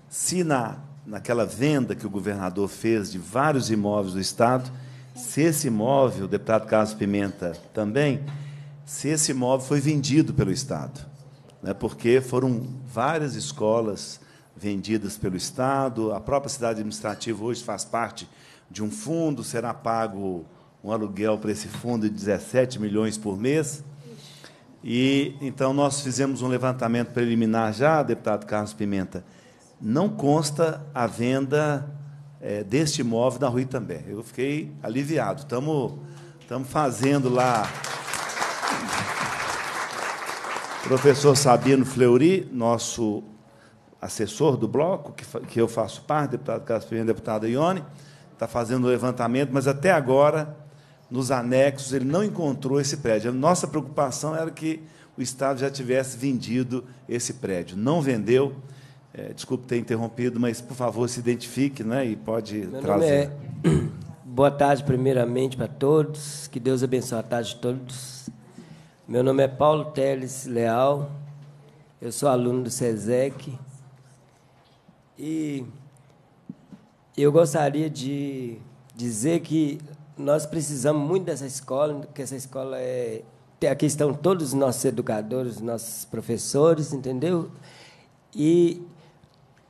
se na, naquela venda que o governador fez de vários imóveis do Estado se esse imóvel, deputado Carlos Pimenta também, se esse imóvel foi vendido pelo Estado. Né, porque foram várias escolas vendidas pelo Estado, a própria cidade administrativa hoje faz parte de um fundo, será pago um aluguel para esse fundo de 17 milhões por mês. E então nós fizemos um levantamento preliminar já, deputado Carlos Pimenta. Não consta a venda é, deste imóvel da Rui também. Eu fiquei aliviado. Estamos fazendo lá. Professor Sabino Fleury, nosso assessor do bloco, que, que eu faço parte, deputado Caspinho, deputada Ione, está fazendo o levantamento, mas até agora, nos anexos, ele não encontrou esse prédio. A nossa preocupação era que o Estado já tivesse vendido esse prédio. Não vendeu. É, desculpe ter interrompido, mas, por favor, se identifique né, e pode Meu trazer. Nome é... Boa tarde, primeiramente, para todos. Que Deus abençoe a tarde de todos. Meu nome é Paulo Teles Leal. Eu sou aluno do SESEC. E eu gostaria de dizer que nós precisamos muito dessa escola, que essa escola é. Aqui estão todos os nossos educadores, nossos professores, entendeu? E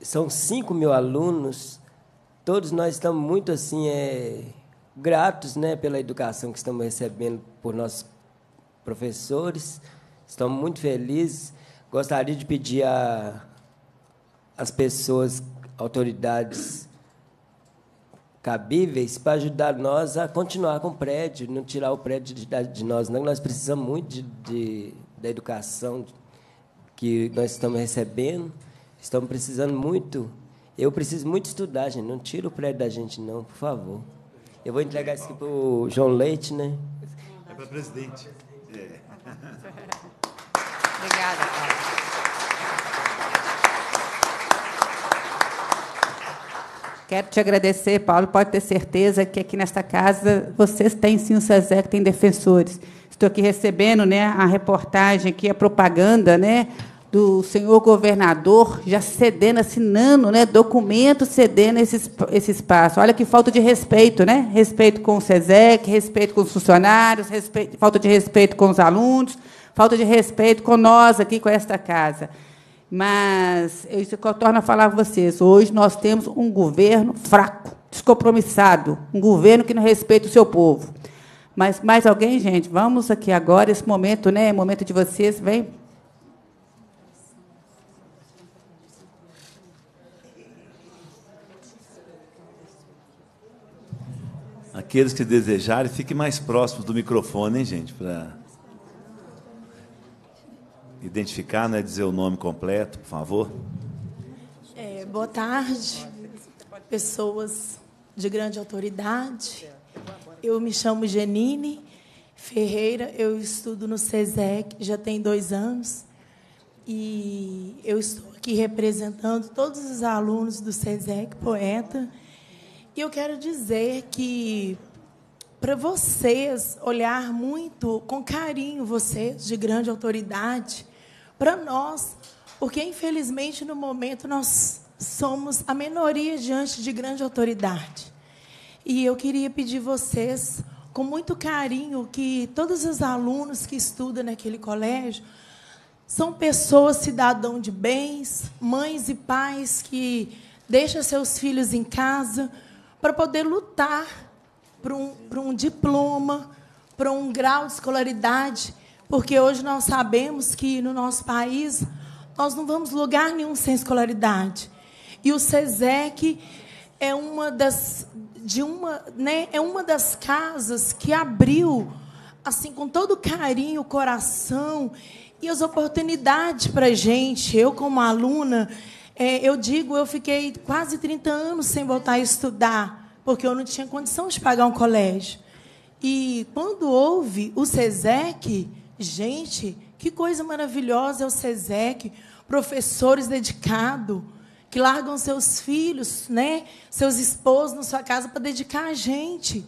são 5 mil alunos, todos nós estamos muito assim é, gratos né, pela educação que estamos recebendo por nossos professores, estamos muito felizes. Gostaria de pedir as pessoas, autoridades cabíveis, para ajudar nós a continuar com o prédio, não tirar o prédio de, de nós, não. Nós precisamos muito de, de, da educação que nós estamos recebendo. Estamos precisando muito. Eu preciso muito estudar, gente. Não tira o prédio da gente, não, por favor. Eu vou entregar isso aqui para o João Leite, né? É para presidente. É. Obrigada, Paulo. Quero te agradecer, Paulo. Pode ter certeza que aqui nesta casa vocês têm sim o SESEC, tem defensores. Estou aqui recebendo né, a reportagem aqui, a propaganda, né, do senhor governador já cedendo, assinando né, documentos cedendo esse, esse espaço. Olha que falta de respeito, né? Respeito com o SESEC, respeito com os funcionários, respeito, falta de respeito com os alunos, falta de respeito com nós aqui, com esta casa. Mas isso que eu torno a falar a vocês. Hoje nós temos um governo fraco, descompromissado, um governo que não respeita o seu povo. Mas mais alguém, gente? Vamos aqui agora, esse momento, né? Momento de vocês, vem Aqueles que desejarem, fiquem mais próximos do microfone, hein, gente, para identificar, né, dizer o nome completo, por favor. É, boa tarde, pessoas de grande autoridade. Eu me chamo Genine Ferreira, eu estudo no SESEC, já tem dois anos, e eu estou aqui representando todos os alunos do SESEC Poeta. E eu quero dizer que para vocês olhar muito com carinho, vocês de grande autoridade, para nós, porque infelizmente no momento nós somos a minoria diante de grande autoridade. E eu queria pedir vocês, com muito carinho, que todos os alunos que estudam naquele colégio são pessoas cidadão de bens, mães e pais que deixam seus filhos em casa para poder lutar por um, por um diploma, por um grau de escolaridade porque hoje nós sabemos que no nosso país nós não vamos lugar nenhum sem escolaridade. E o SESEC é uma das de uma, né, é uma das casas que abriu assim com todo carinho coração e as oportunidades para gente. Eu como aluna, é, eu digo, eu fiquei quase 30 anos sem voltar a estudar, porque eu não tinha condição de pagar um colégio. E quando houve o SESEC, Gente, que coisa maravilhosa é o SESEC, professores dedicados, que largam seus filhos, né, seus esposos na sua casa para dedicar a gente.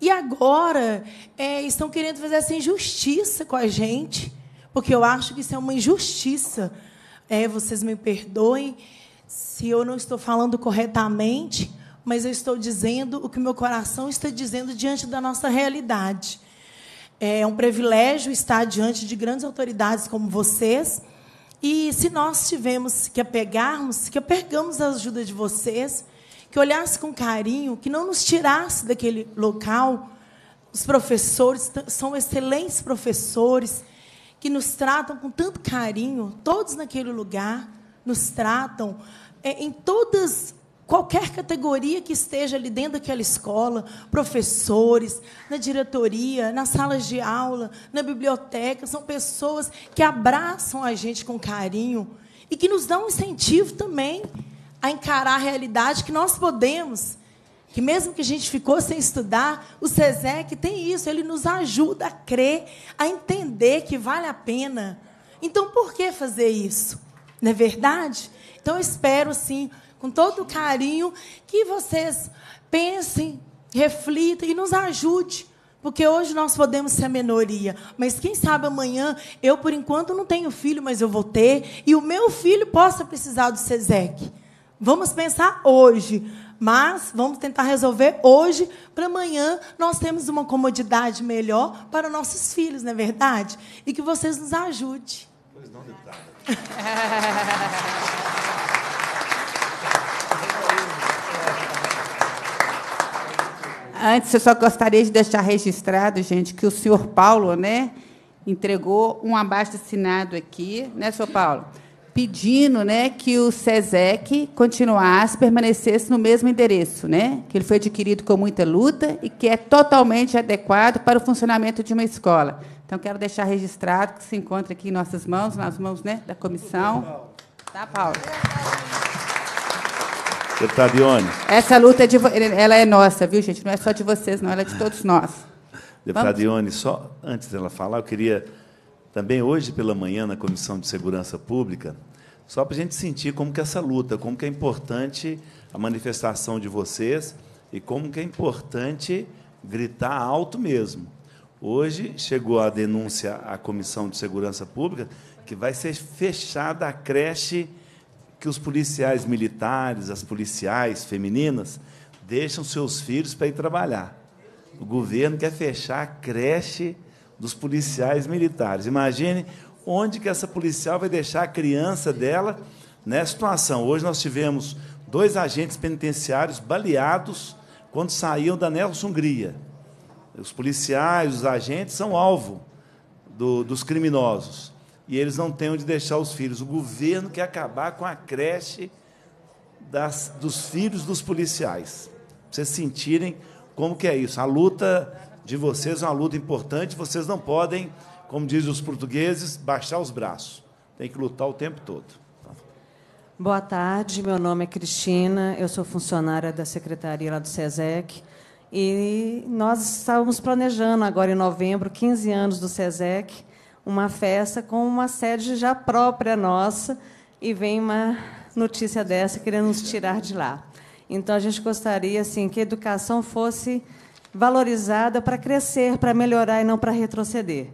E agora é, estão querendo fazer essa injustiça com a gente, porque eu acho que isso é uma injustiça. É, vocês me perdoem se eu não estou falando corretamente, mas eu estou dizendo o que meu coração está dizendo diante da nossa realidade. É um privilégio estar diante de grandes autoridades como vocês. E se nós tivemos que apegarmos, que apegamos a ajuda de vocês, que olhasse com carinho, que não nos tirasse daquele local. Os professores são excelentes professores que nos tratam com tanto carinho, todos naquele lugar nos tratam é, em todas qualquer categoria que esteja ali dentro daquela escola, professores, na diretoria, nas salas de aula, na biblioteca, são pessoas que abraçam a gente com carinho e que nos dão incentivo também a encarar a realidade que nós podemos. Que mesmo que a gente ficou sem estudar, o SESEC tem isso, ele nos ajuda a crer, a entender que vale a pena. Então, por que fazer isso? Não é verdade? Então, eu espero, sim, com todo carinho, que vocês pensem, reflitam e nos ajude. Porque hoje nós podemos ser a minoria, mas quem sabe amanhã, eu por enquanto não tenho filho, mas eu vou ter, e o meu filho possa precisar do SESEC. Vamos pensar hoje, mas vamos tentar resolver hoje, para amanhã nós temos uma comodidade melhor para nossos filhos, não é verdade? E que vocês nos ajudem. Pois não, deputada. Antes, eu só gostaria de deixar registrado, gente, que o senhor Paulo, né, entregou um abaixo-assinado aqui, né, senhor Paulo? Pedindo, né, que o SESEC continuasse, permanecesse no mesmo endereço, né, que ele foi adquirido com muita luta e que é totalmente adequado para o funcionamento de uma escola. Então, quero deixar registrado que se encontra aqui em nossas mãos, nas mãos, né, da comissão. Tá, Paulo? Deputado Ione. Essa luta é de, ela é nossa, viu, gente? Não é só de vocês, não, ela é de todos nós. Deputado Ione, só antes dela falar, eu queria também hoje pela manhã na Comissão de Segurança Pública, só para a gente sentir como que essa luta, como que é importante a manifestação de vocês e como que é importante gritar alto mesmo. Hoje chegou a denúncia à Comissão de Segurança Pública que vai ser fechada a creche que os policiais militares, as policiais femininas, deixam seus filhos para ir trabalhar. O governo quer fechar a creche dos policiais militares. Imagine onde que essa policial vai deixar a criança dela nessa situação. Hoje nós tivemos dois agentes penitenciários baleados quando saíam da Nelson Hungria. Os policiais, os agentes são alvo do, dos criminosos e eles não têm onde deixar os filhos. O governo quer acabar com a creche das, dos filhos dos policiais. Pra vocês sentirem como que é isso. A luta de vocês é uma luta importante, vocês não podem, como dizem os portugueses, baixar os braços. Tem que lutar o tempo todo. Boa tarde, meu nome é Cristina, eu sou funcionária da secretaria lá do SESEC. E nós estávamos planejando agora em novembro, 15 anos do SESEC, uma festa com uma sede já própria nossa, e vem uma notícia dessa querendo nos tirar de lá. Então a gente gostaria assim que a educação fosse valorizada para crescer, para melhorar e não para retroceder.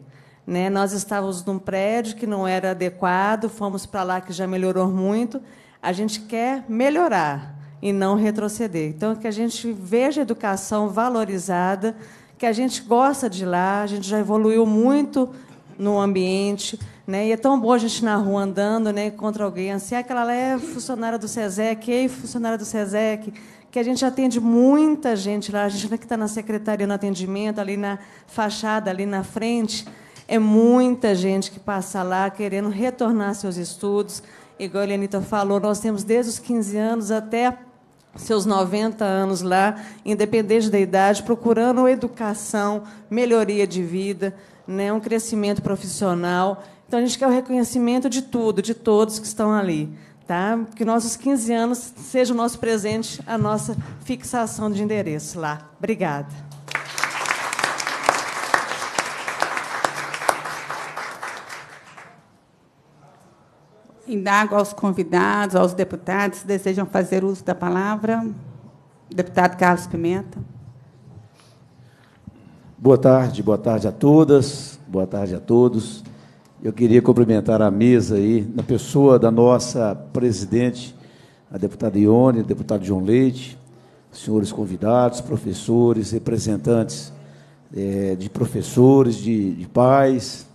Né? Nós estávamos num prédio que não era adequado, fomos para lá que já melhorou muito. A gente quer melhorar e não retroceder. Então, que a gente veja a educação valorizada, que a gente gosta de lá, a gente já evoluiu muito no ambiente, né? E é tão bom a gente na rua andando, né, contra alguém, assim, aquela lá é funcionária do SESEC, ei, funcionária do SESEC, que a gente atende muita gente lá, a gente que está na secretaria no atendimento, ali na fachada, ali na frente, é muita gente que passa lá querendo retornar seus estudos. Igual a Elianita falou, nós temos desde os 15 anos até seus 90 anos lá, independente da idade, procurando educação, melhoria de vida, né, um crescimento profissional. Então, a gente quer o reconhecimento de tudo, de todos que estão ali. Tá? Que nossos 15 anos seja o nosso presente, a nossa fixação de endereço lá. Obrigada. Indago aos convidados, aos deputados, desejam fazer uso da palavra. Deputado Carlos Pimenta. Boa tarde, boa tarde a todas, boa tarde a todos. Eu queria cumprimentar a mesa aí, na pessoa da nossa presidente, a deputada Ione, o deputado João Leite, senhores convidados, professores, representantes é, de professores, de, de pais,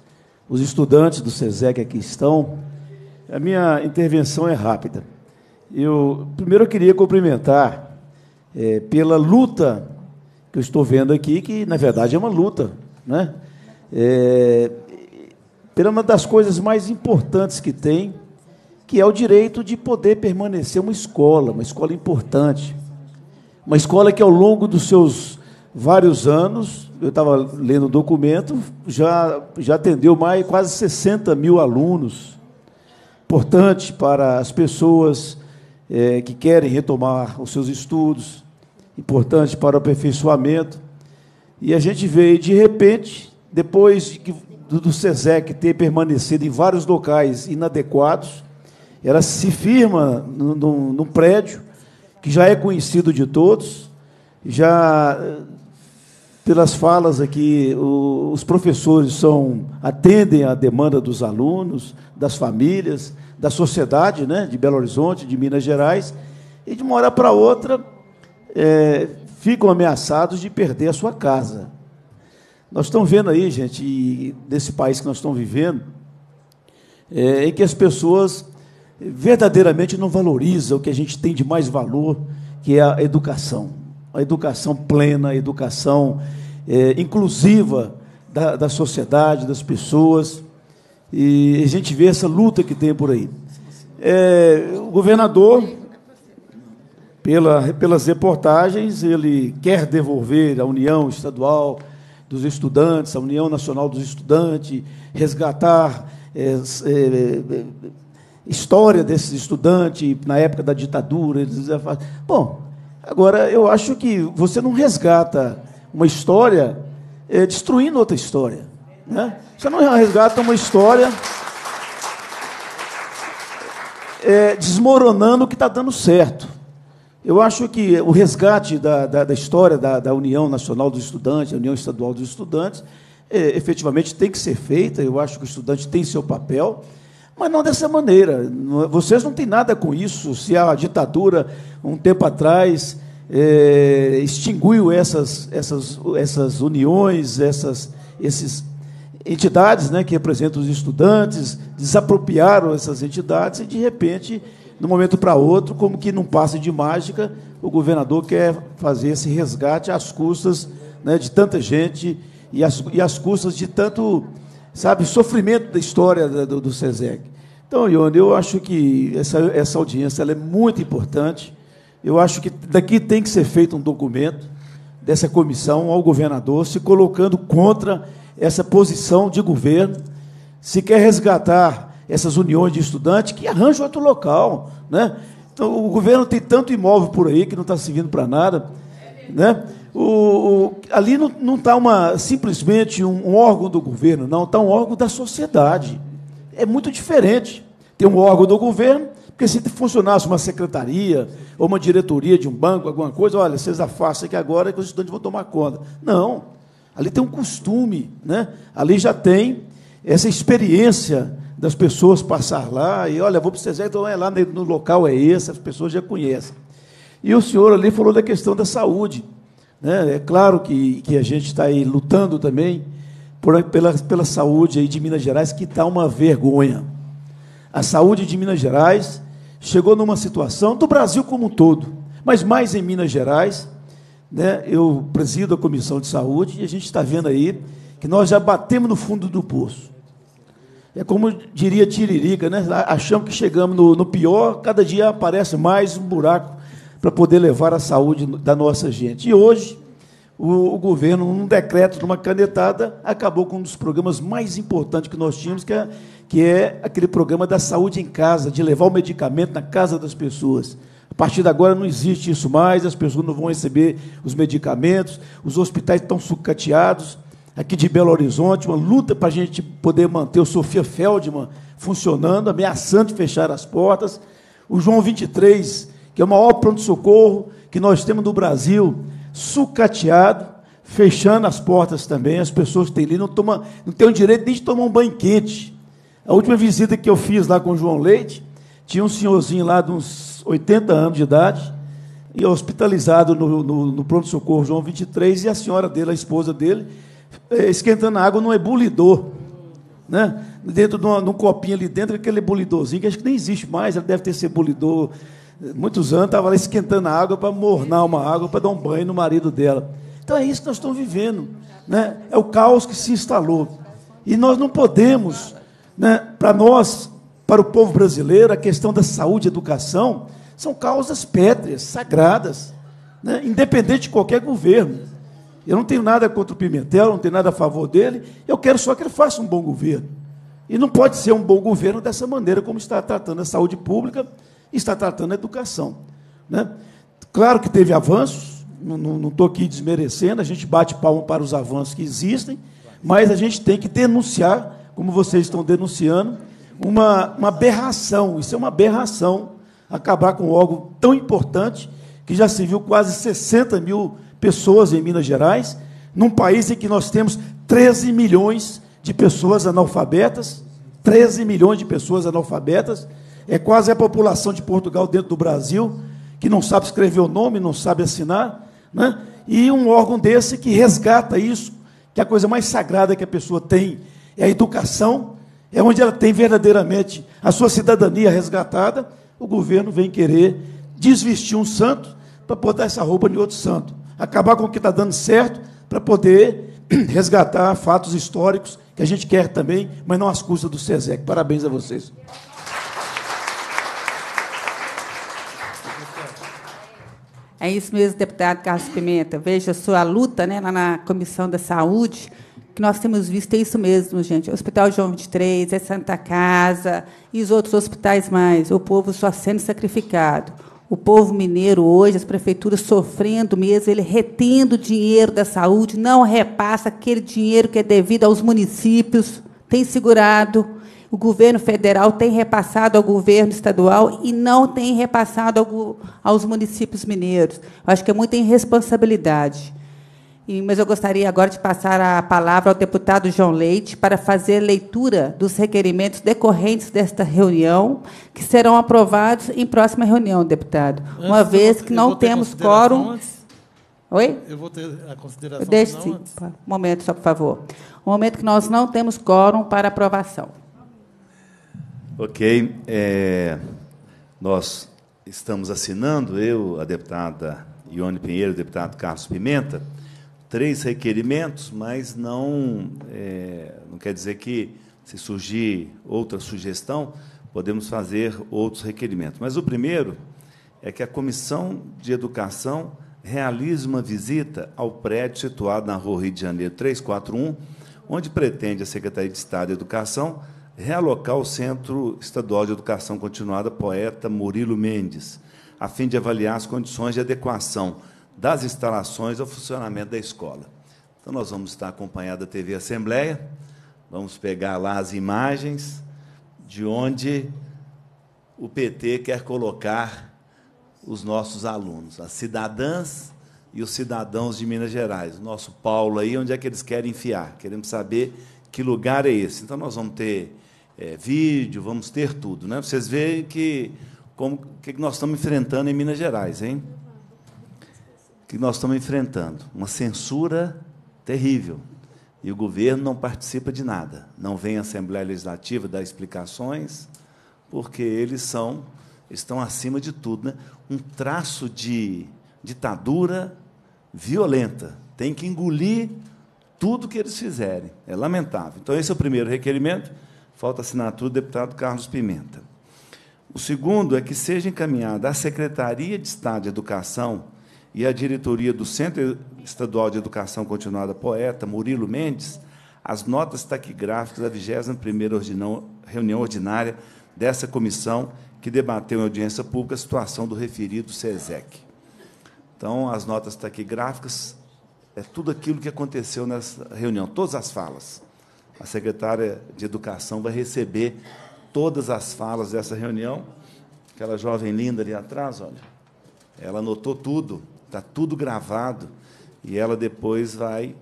os estudantes do SESEC aqui estão. A minha intervenção é rápida. Eu primeiro eu queria cumprimentar é, pela luta que eu estou vendo aqui, que na verdade é uma luta, né? É, pela uma das coisas mais importantes que tem, que é o direito de poder permanecer uma escola, uma escola importante, uma escola que ao longo dos seus vários anos, eu estava lendo o documento, já, já atendeu mais quase 60 mil alunos. Importante para as pessoas é, que querem retomar os seus estudos, importante para o aperfeiçoamento. E a gente veio, de repente, depois de, do, do SESEC ter permanecido em vários locais inadequados, ela se firma num prédio que já é conhecido de todos, já pelas falas aqui, os professores são atendem à demanda dos alunos, das famílias, da sociedade, né, de Belo Horizonte, de Minas Gerais, e de uma hora para outra é, ficam ameaçados de perder a sua casa. Nós estamos vendo aí, gente, desse país que nós estamos vivendo, é, em que as pessoas verdadeiramente não valorizam o que a gente tem de mais valor, que é a educação a educação plena, a educação é, inclusiva da, da sociedade, das pessoas. E a gente vê essa luta que tem por aí. É, o governador, pela, pelas reportagens, ele quer devolver a União Estadual dos Estudantes, a União Nacional dos Estudantes, resgatar é, é, história desses estudantes na época da ditadura. Bom, Agora, eu acho que você não resgata uma história é, destruindo outra história. Né? Você não resgata uma história desmoronando o que está dando certo. Eu acho que o resgate da, da, da história da, da, União Nacional dos Estudantes, a União Estadual dos Estudantes, é, efetivamente tem que ser feita. Eu acho que o estudante tem seu papel. Mas não dessa maneira. Vocês não têm nada com isso. Se a ditadura, um tempo atrás, é, extinguiu essas, essas, essas uniões, essas esses entidades né, que representam os estudantes, desapropriaram essas entidades e, de repente, de um momento para outro, como que num passe de mágica, o governador quer fazer esse resgate às custas né, de tanta gente e às, e às custas de tanto sabe, sofrimento da história do, do SESEC. Então, Ione, eu acho que essa, essa audiência é muito importante. Eu acho que daqui tem que ser feito um documento, dessa comissão ao governador, se colocando contra essa posição de governo, se quer resgatar essas uniões de estudantes, que arranje outro local. Né? Então, o governo tem tanto imóvel por aí que não está servindo para nada. Né? O, o, ali não está simplesmente um, um, órgão do governo, não, está um órgão da sociedade. É muito diferente. Tem um órgão do governo, porque se funcionasse uma secretaria ou uma diretoria de um banco, alguma coisa, olha, vocês afastam aqui agora que os estudantes vão tomar conta. Não. Ali tem um costume, né? ali já tem essa experiência das pessoas passar lá e, olha, vou para o CESEC, então é lá no local é esse, as pessoas já conhecem. E o senhor ali falou da questão da saúde. Né? É claro que, que a gente está aí lutando também por, pela, pela saúde aí de Minas Gerais, que está uma vergonha. A saúde de Minas Gerais chegou numa situação do Brasil como um todo, mas mais em Minas Gerais. Né? Eu presido a comissão de saúde e a gente está vendo aí que nós já batemos no fundo do poço. É como diria Tiririca, né? achamos que chegamos no, no pior, cada dia aparece mais um buraco para poder levar a saúde da nossa gente. E hoje, o, o, governo, num decreto, numa canetada, acabou com um dos programas mais importantes que nós tínhamos, que é, que é aquele programa da saúde em casa, de levar o medicamento na casa das pessoas. A partir de agora não existe isso mais, as pessoas não vão receber os medicamentos, os hospitais estão sucateados. Aqui de Belo Horizonte, uma luta para a gente poder manter o Sofia Feldman funcionando, ameaçando fechar as portas. O João 23 que é o maior pronto-socorro que nós temos no Brasil, sucateado, fechando as portas também, as pessoas que têm ali não, tomam, não têm o direito nem de tomar um banho quente. A última visita que eu fiz lá com o João Leite, tinha um senhorzinho lá de uns 80 anos de idade, e hospitalizado no, no, no pronto-socorro João 23, e a senhora dele, a esposa dele, esquentando a água num ebulidor. Né? Dentro de, uma, de um copinho ali dentro, aquele ebulidorzinho, que acho que nem existe mais, ele deve ter esse ebulidor muitos anos, estava lá esquentando a água para mornar uma água, para dar um banho no marido dela. Então é isso que nós estamos vivendo. Né? É o caos que se instalou. E nós não podemos, né, para nós, para o povo brasileiro, a questão da saúde e educação são causas pétreas, sagradas, né, independente de qualquer governo. Eu não tenho nada contra o Pimentel, não tenho nada a favor dele, eu quero só que ele faça um bom governo. E não pode ser um bom governo dessa maneira como está tratando a saúde pública está tratando a educação. Né? Claro que teve avanços, não estou aqui desmerecendo, a gente bate palma para os avanços que existem, mas a gente tem que denunciar, como vocês estão denunciando, uma, uma aberração. Isso é uma aberração, acabar com algo tão importante, que já se viu quase 60 mil pessoas em Minas Gerais, num país em que nós temos 13 milhões de pessoas analfabetas, 13 milhões de pessoas analfabetas, é quase a população de Portugal dentro do Brasil, que não sabe escrever o nome, não sabe assinar, né? e um órgão desse que resgata isso, que é a coisa mais sagrada que a pessoa tem é a educação, é onde ela tem verdadeiramente a sua cidadania resgatada, o governo vem querer desvestir um santo para botar essa roupa de outro santo, acabar com o que está dando certo para poder resgatar fatos históricos que a gente quer também, mas não às custas do SESEC. Parabéns a vocês. É isso mesmo, deputado Carlos Pimenta. Veja a sua luta né, lá na Comissão da Saúde, que nós temos visto, é isso mesmo, gente. O Hospital João 23, é Santa Casa e os outros hospitais mais. O povo só sendo sacrificado. O povo mineiro hoje, as prefeituras sofrendo mesmo, ele retendo dinheiro da saúde, não repassa aquele dinheiro que é devido aos municípios, tem segurado o governo federal tem repassado ao governo estadual e não tem repassado ao, aos municípios mineiros. Eu acho que é muita irresponsabilidade. Mas eu gostaria agora de passar a palavra ao deputado João Leite para fazer leitura dos requerimentos decorrentes desta reunião, que serão aprovados em próxima reunião, deputado. Antes Uma vez que não temos quórum. Antes. Oi? Eu vou ter a consideração. Deixe sim. Um momento, só por favor. Um momento que nós não temos quórum para aprovação. Ok. É, nós estamos assinando, eu, a deputada Ione Pinheiro, o deputado Carlos Pimenta, três requerimentos, mas não, é, não quer dizer que, se surgir outra sugestão, podemos fazer outros requerimentos. Mas o primeiro é que a Comissão de Educação realize uma visita ao prédio situado na Rua Rio de Janeiro 341, onde pretende a Secretaria de Estado de Educação realocar o Centro Estadual de Educação Continuada Poeta Murilo Mendes, a fim de avaliar as condições de adequação das instalações ao funcionamento da escola. Então, nós vamos estar acompanhando a TV Assembleia, vamos pegar lá as imagens de onde o PT quer colocar os nossos alunos, as cidadãs e os cidadãos de Minas Gerais. O nosso Paulo aí, onde é que eles querem enfiar? Queremos saber que lugar é esse. Então, nós vamos ter é, vídeo, vamos ter tudo. Né? Vocês veem que como que nós estamos enfrentando em Minas Gerais, hein? Que nós estamos enfrentando uma censura terrível e o governo não participa de nada, não vem à Assembleia Legislativa dar explicações, porque eles são estão acima de tudo, né? Um traço de ditadura violenta, tem que engolir tudo que eles fizerem. É lamentável. Então esse é o primeiro requerimento. Falta assinatura do deputado Carlos Pimenta. O segundo é que seja encaminhada à Secretaria de Estado de Educação e à diretoria do Centro Estadual de Educação Continuada Poeta, Murilo Mendes, as notas taquigráficas da 21ª reunião ordinária dessa comissão que debateu em audiência pública a situação do referido SESEC. Então, as notas taquigráficas é tudo aquilo que aconteceu nessa reunião, todas as falas a secretária de Educação vai receber todas as falas dessa reunião. Aquela jovem linda ali atrás, olha, ela anotou tudo, está tudo gravado, e ela depois vai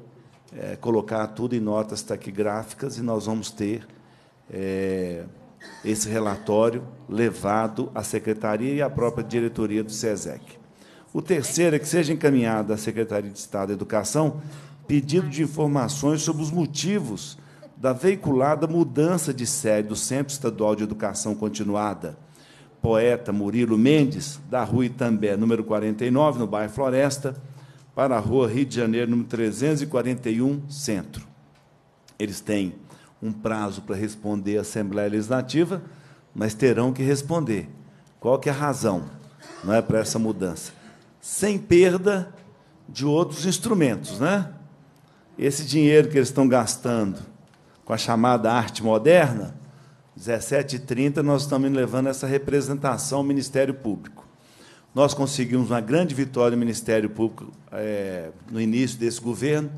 é, colocar tudo em notas taquigráficas e nós vamos ter é, esse relatório levado à secretaria e à própria diretoria do SESEC. O terceiro é que seja encaminhado à Secretaria de Estado da Educação pedido de informações sobre os motivos da veiculada mudança de sede do Centro Estadual de Educação Continuada, poeta Murilo Mendes, da rua Itambé, número 49, no bairro Floresta, para a rua Rio de Janeiro, número 341, Centro. Eles têm um prazo para responder à Assembleia Legislativa, mas terão que responder. Qual que é a razão não é, para essa mudança? Sem perda de outros instrumentos. Né? Esse dinheiro que eles estão gastando com a chamada arte moderna, 17h30, nós estamos levando essa representação ao Ministério Público. Nós conseguimos uma grande vitória no Ministério Público é, no início desse governo,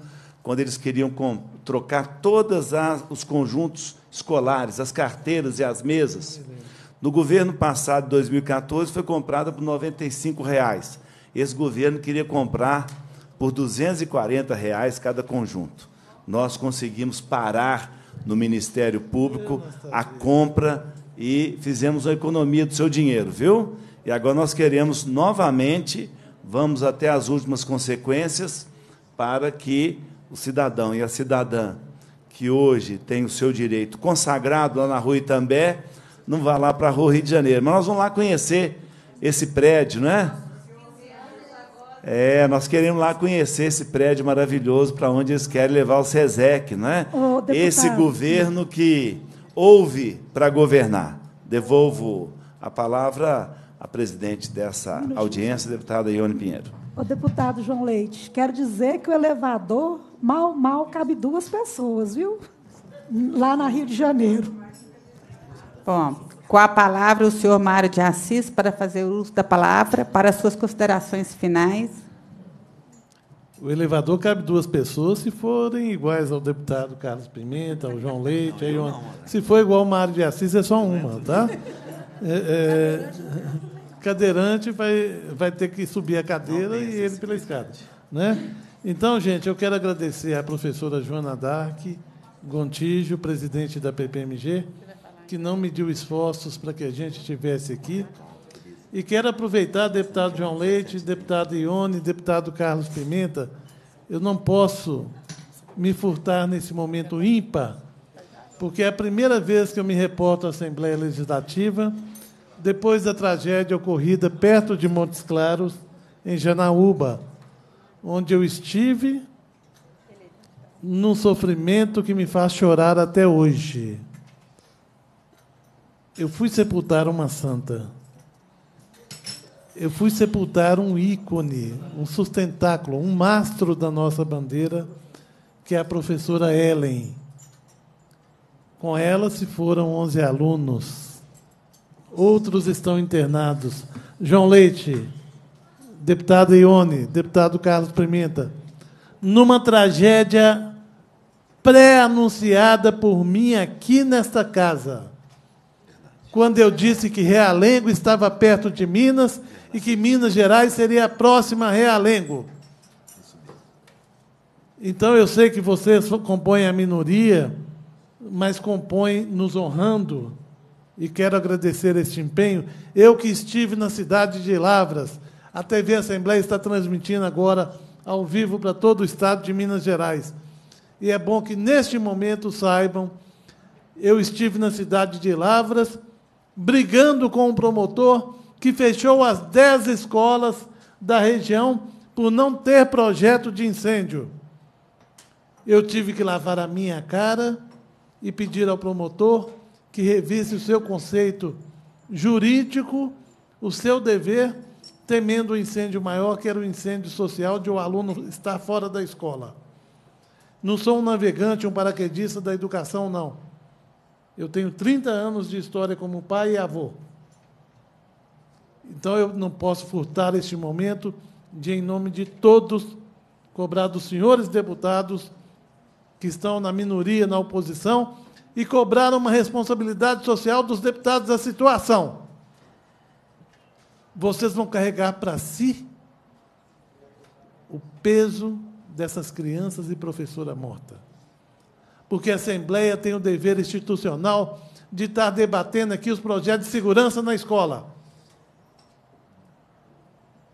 quando eles queriam trocar todos os conjuntos escolares, as carteiras e as mesas. No governo passado, de 2014, foi comprada por 95 reais. Esse governo queria comprar por 240 reais cada conjunto nós conseguimos parar no Ministério Público a compra e fizemos a economia do seu dinheiro, viu? E agora nós queremos novamente, vamos até as últimas consequências, para que o cidadão e a cidadã que hoje tem o seu direito consagrado lá na rua Itambé, não vá lá para a rua Rio de Janeiro. Mas nós vamos lá conhecer esse prédio, não é? É, nós queremos lá conhecer esse prédio maravilhoso para onde eles querem levar o SESEC, não é? esse governo que ouve para governar. Devolvo a palavra à presidente dessa audiência, deputada Ione Pinheiro. O deputado João Leite, quero dizer que o elevador mal, mal cabe duas pessoas, viu? Lá na Rio de Janeiro. Bom, com a palavra, o senhor Mário de Assis, para fazer uso da palavra, para suas considerações finais. O elevador cabe duas pessoas se forem iguais ao deputado Carlos Pimenta, ao João Leite. Aí, se for igual ao Mário de Assis, é só uma, tá? É, é, cadeirante vai, vai ter que subir a cadeira e ele pela escada. Né? Então, gente, eu quero agradecer à professora Joana Dark Gontijo, presidente da PPMG, que não mediu esforços para que a gente estivesse aqui. E quero aproveitar, deputado João Leite, deputado Ione, deputado Carlos Pimenta, eu não posso me furtar nesse momento ímpar, porque é a primeira vez que eu me reporto à Assembleia Legislativa, depois da tragédia ocorrida perto de Montes Claros, em Janaúba, onde eu estive num sofrimento que me faz chorar até hoje. Eu fui sepultar uma santa. eu fui sepultar um ícone, um sustentáculo, um mastro da nossa bandeira, que é a professora Ellen. Com ela se foram 11 alunos. Outros estão internados. João Leite, deputado Ione, deputado Carlos Pimenta, numa tragédia pré-anunciada por mim aqui nesta casa. Quando eu disse que Realengo estava perto de Minas e que Minas Gerais seria a próxima Realengo. Então eu sei que vocês compõem a minoria, mas compõem nos honrando, e quero agradecer este empenho. Eu que estive na cidade de Lavras, a TV Assembleia está transmitindo agora ao vivo para todo o estado de Minas Gerais. E é bom que neste momento saibam, eu estive na cidade de Lavras, brigando com o promotor que fechou as dez escolas da região por não ter projeto de incêndio. Eu tive que lavar a minha cara e pedir ao promotor que revisse o seu conceito jurídico, o seu dever, temendo o incêndio maior, que era o incêndio social de o um aluno estar fora da escola. Não sou um navegante, um paraquedista da educação, não. Eu tenho 30 anos de história como pai e avô. Então eu não posso furtar este momento de, em nome de todos, cobrar dos senhores deputados que estão na minoria, na oposição, e cobrar uma responsabilidade social dos deputados da situação. Vocês vão carregar para si o peso dessas crianças e professora morta. Porque a Assembleia tem o dever institucional de estar debatendo aqui os projetos de segurança na escola.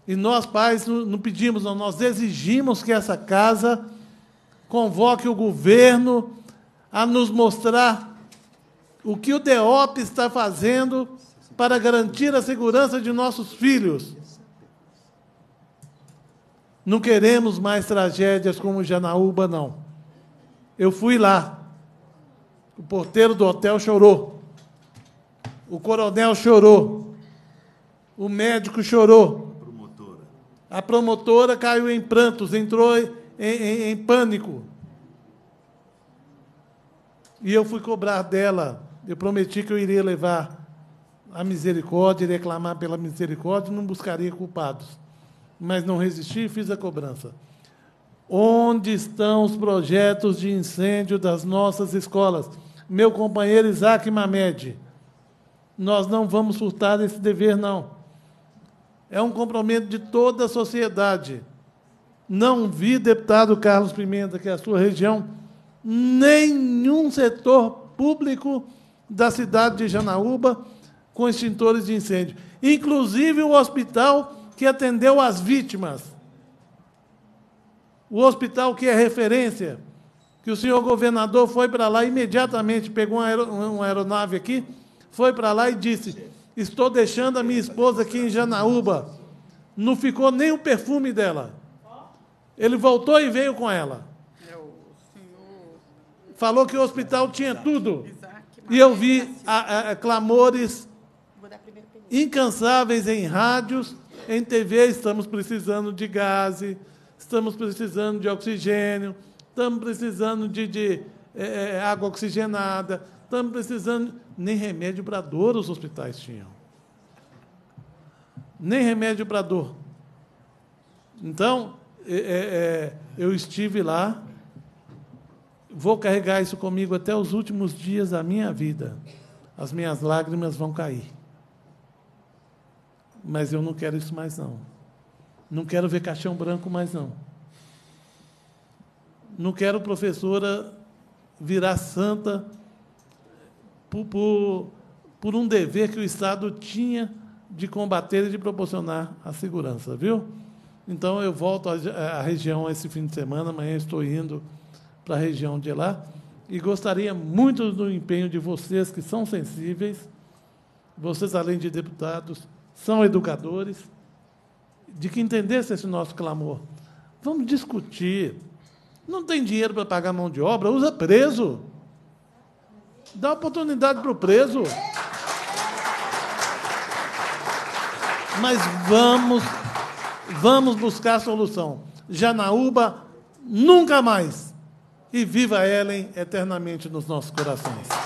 E nós, pais, não pedimos, não, nós exigimos que essa casa convoque o governo a nos mostrar o que o DEOP está fazendo para garantir a segurança de nossos filhos. Não queremos mais tragédias como Janaúba, não. Eu fui lá. O porteiro do hotel chorou. O coronel chorou. O médico chorou. A promotora caiu em prantos, entrou em, em, em pânico. E eu fui cobrar dela. Eu prometi que eu iria levar a misericórdia, reclamar pela misericórdia, não buscaria culpados. Mas não resisti e fiz a cobrança. Onde estão os projetos de incêndio das nossas escolas? Meu companheiro Isaac Mamed, nós não vamos furtar esse dever, não é um compromisso de toda a sociedade. Não vi, deputado Carlos Pimenta, que é a sua região, nenhum setor público da cidade de Janaúba com extintores de incêndio. Inclusive o hospital que atendeu as vítimas. O hospital que é referência, que o senhor governador foi para lá imediatamente, pegou uma aeronave aqui, foi para lá e disse: Estou deixando a minha esposa aqui em Janaúba. Não ficou nem o perfume dela. Ele voltou e veio com ela. Falou que o hospital tinha tudo. E eu vi a, a, clamores incansáveis em rádios, em TV. Estamos precisando de gás, estamos precisando de oxigênio, estamos precisando de, de é, é água oxigenada, estamos precisando nem remédio para dor os hospitais tinham. Nem remédio para dor. Então, é, é, é, eu estive lá, vou carregar isso comigo até os últimos dias da minha vida. As minhas lágrimas vão cair. Mas eu não quero isso mais, não. Não quero ver caixão branco mais, não. Não quero professora virar santa por, por, por um dever que o Estado tinha de combater e de proporcionar a segurança, viu? Então eu volto à, região esse fim de semana, amanhã estou indo para a região de lá e gostaria muito do empenho de vocês que são sensíveis, vocês além de deputados, são educadores, de que entendesse esse nosso clamor. Vamos discutir. Não tem dinheiro para pagar mão de obra, usa preso. Dá oportunidade para o preso. mas vamos, vamos buscar solução. Janaúba, nunca mais. E viva Ellen eternamente nos nossos corações.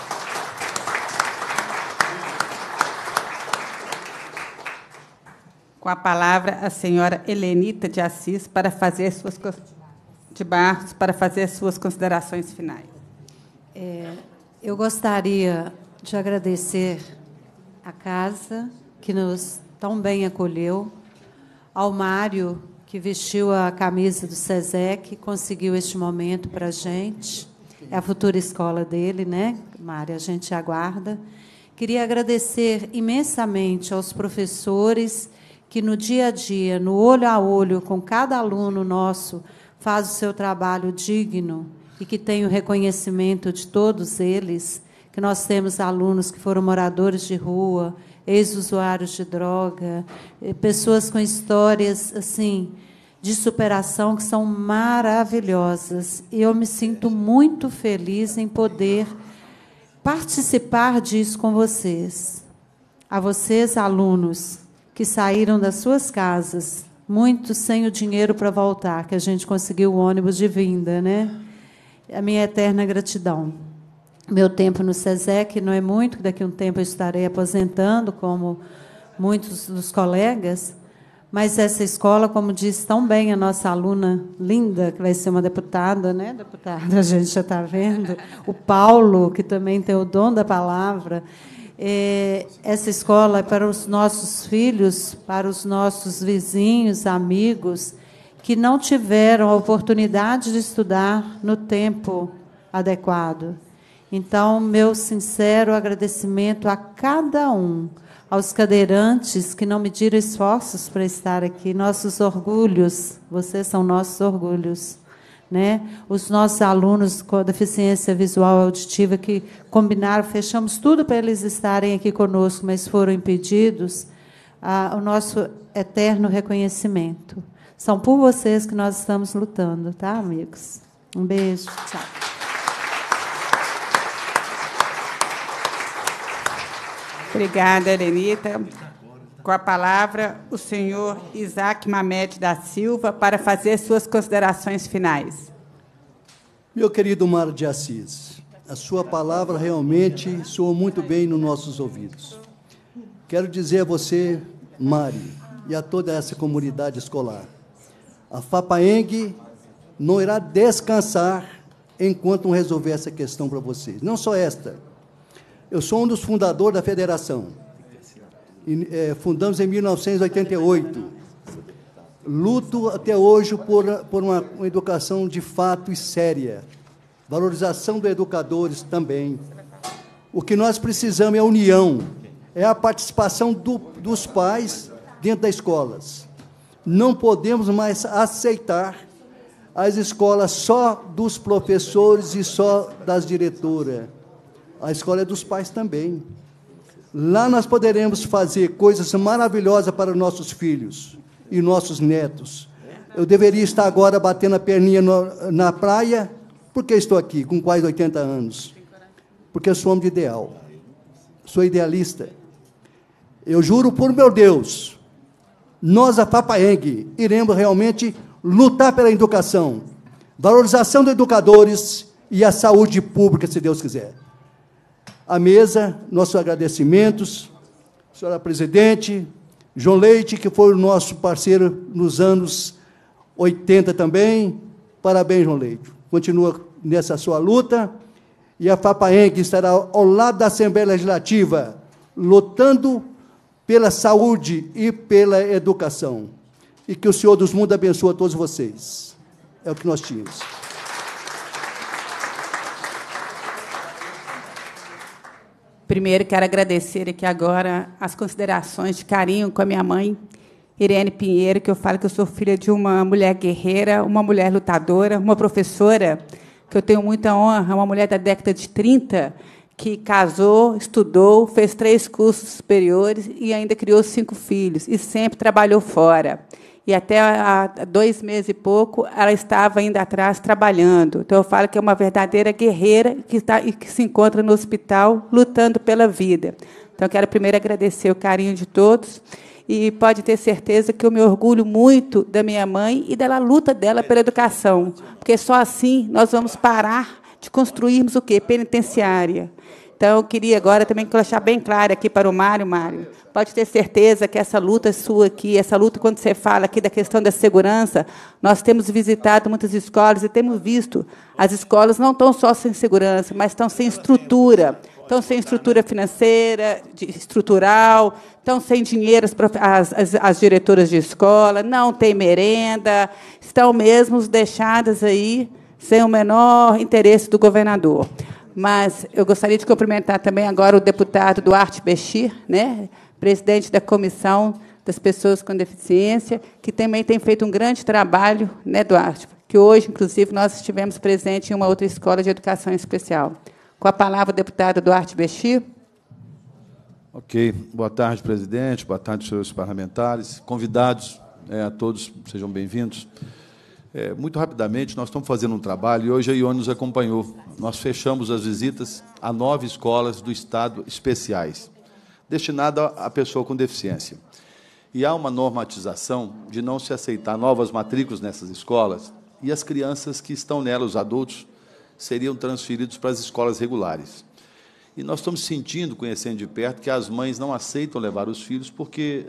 Com a palavra, a senhora Helenita de Assis para fazer suas de Barros para fazer suas considerações finais. É, eu gostaria de agradecer a casa que nos tão bem acolheu, ao Mário que vestiu a camisa do SESEC, conseguiu este momento para a gente. É a futura escola dele, né, Mário? A gente aguarda. Queria agradecer imensamente aos professores que no dia a dia, no olho a olho com cada aluno nosso, faz o seu trabalho digno e que tem o reconhecimento de todos eles, que nós temos alunos que foram moradores de rua, ex-usuários de droga, eh, pessoas com histórias assim de superação que são maravilhosas. E eu me sinto muito feliz em poder participar disso com vocês. A vocês, alunos, que saíram das suas casas, muitos sem o dinheiro para voltar, que a gente conseguiu o ônibus de vinda, né? A minha eterna gratidão. Meu tempo no SESEC não é muito, daqui a um tempo eu estarei aposentando, como muitos dos colegas, mas essa escola, como disse tão bem a nossa aluna linda, que vai ser uma deputada, né, deputada, a gente já está vendo, o Paulo, que também tem o dom da palavra, essa escola é para os nossos filhos, para os nossos vizinhos, amigos, que não tiveram a oportunidade de estudar no tempo adequado. Então, meu sincero agradecimento a cada um, aos cadeirantes que não mediram esforços para estar aqui, nossos orgulhos, vocês são nossos orgulhos né? Os nossos alunos com deficiência visual auditiva que combinaram, fechamos tudo para eles estarem aqui conosco, mas foram impedidos, ah, o nosso eterno reconhecimento. São por vocês que nós estamos lutando, tá, amigos? Um beijo, tchau. Obrigada, Elenita. Com a palavra, o senhor Isaac Mamed da Silva, para fazer suas considerações finais. Meu querido Mário de Assis, a sua palavra realmente soa muito bem nos nossos ouvidos. Quero dizer a você, Mari, e a toda essa comunidade escolar, a FAPAENG não irá descansar enquanto não resolver essa questão para vocês. Não só esta. Eu sou um dos fundadores da federação fundamos em 1988. Luto até hoje por, por uma, uma educação de fato e séria. Valorização dos educadores também. O que nós precisamos é a união, é a participação do, dos pais dentro das escolas. Não podemos mais aceitar as escolas só dos professores e só das diretoras. A escola é dos pais também. Lá nós poderemos fazer coisas maravilhosas para nossos filhos e nossos netos. Eu deveria estar agora batendo a perninha no, na praia, porque estou aqui, com quase 80 anos. Porque sou homem de ideal. Sou idealista. Eu juro por meu Deus, nós, a Papaeng, iremos realmente lutar pela educação, valorização dos educadores e a saúde pública, se Deus quiser à mesa, nossos agradecimentos, senhora presidente, João Leite, que foi o nosso parceiro nos anos 80 também. Parabéns, João Leite. Continua nessa sua luta. E a FAPAEM, que estará ao lado da Assembleia Legislativa, lutando pela saúde e pela educação. E que o Senhor dos Mundos abençoe a todos vocês. É o que nós tínhamos. Primeiro, quero agradecer aqui agora as considerações de carinho com a minha mãe, Irene Pinheiro, que eu falo que eu sou filha de uma mulher guerreira, uma mulher lutadora, uma professora, que eu tenho muita honra, uma mulher da década de 30, que casou, estudou, fez três cursos superiores e ainda criou cinco filhos, e sempre trabalhou fora e até há dois meses e pouco ela estava ainda atrás trabalhando. Então eu falo que é uma verdadeira guerreira que está e que se encontra no hospital lutando pela vida. Então quero primeiro agradecer o carinho de todos e pode ter certeza que eu me orgulho muito da minha mãe e da luta dela pela educação, porque só assim nós vamos parar de construirmos o quê? Penitenciária. Então, eu queria agora também deixar bem claro aqui para o Mário, Mário, pode ter certeza que essa luta sua aqui, essa luta quando você fala aqui da questão da segurança, nós temos visitado muitas escolas e temos visto, as escolas não estão só sem segurança, mas estão sem estrutura, estão sem estrutura financeira, estrutural, estão sem dinheiro as, as, as diretoras de escola, não tem merenda, estão mesmo deixadas aí sem o menor interesse do governador. Mas eu gostaria de cumprimentar também agora o deputado Duarte Bechir, né, presidente da Comissão das Pessoas com Deficiência, que também tem feito um grande trabalho, né, Duarte? Que hoje, inclusive, nós estivemos presentes em uma outra escola de educação especial. Com a palavra, o deputado Duarte Bechir. Ok. Boa tarde, presidente. Boa tarde, senhores parlamentares. Convidados, é, a todos, sejam bem-vindos. É, muito rapidamente, nós estamos fazendo um trabalho e hoje a Ione nos acompanhou. Nós fechamos as visitas a nove escolas do Estado especiais, destinadas à pessoa com deficiência. E há uma normatização de não se aceitar novas matrículas nessas escolas e as crianças que estão nelas, os adultos, seriam transferidos para as escolas regulares. E nós estamos sentindo, conhecendo de perto, que as mães não aceitam levar os filhos porque,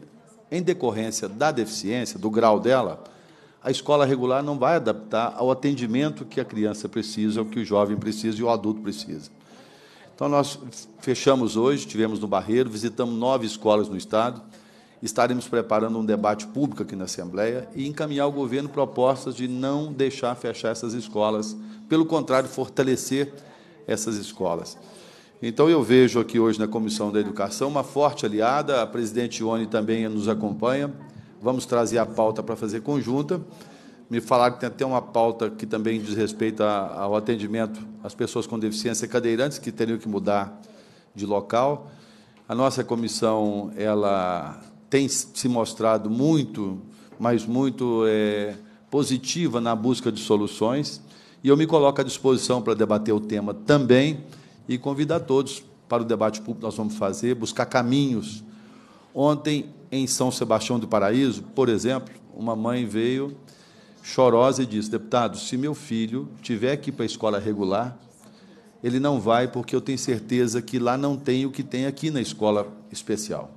em decorrência da deficiência, do grau dela, a escola regular não vai adaptar ao atendimento que a criança precisa, o que o jovem precisa e o adulto precisa. Então, nós fechamos hoje, estivemos no Barreiro, visitamos nove escolas no Estado, estaremos preparando um debate público aqui na Assembleia e encaminhar ao governo propostas de não deixar fechar essas escolas, pelo contrário, fortalecer essas escolas. Então, eu vejo aqui hoje na Comissão da Educação uma forte aliada, a presidente Ione também nos acompanha, Vamos trazer a pauta para fazer conjunta. Me falaram que tem até uma pauta que também diz respeito ao atendimento às pessoas com deficiência cadeirantes, que teriam que mudar de local. A nossa comissão ela tem se mostrado muito, mas muito é, positiva na busca de soluções. E eu me coloco à disposição para debater o tema também e convidar todos para o debate público que nós vamos fazer, buscar caminhos. Ontem em São Sebastião do Paraíso, por exemplo, uma mãe veio chorosa e disse: Deputado, se meu filho tiver que ir para a escola regular, ele não vai porque eu tenho certeza que lá não tem o que tem aqui na escola especial.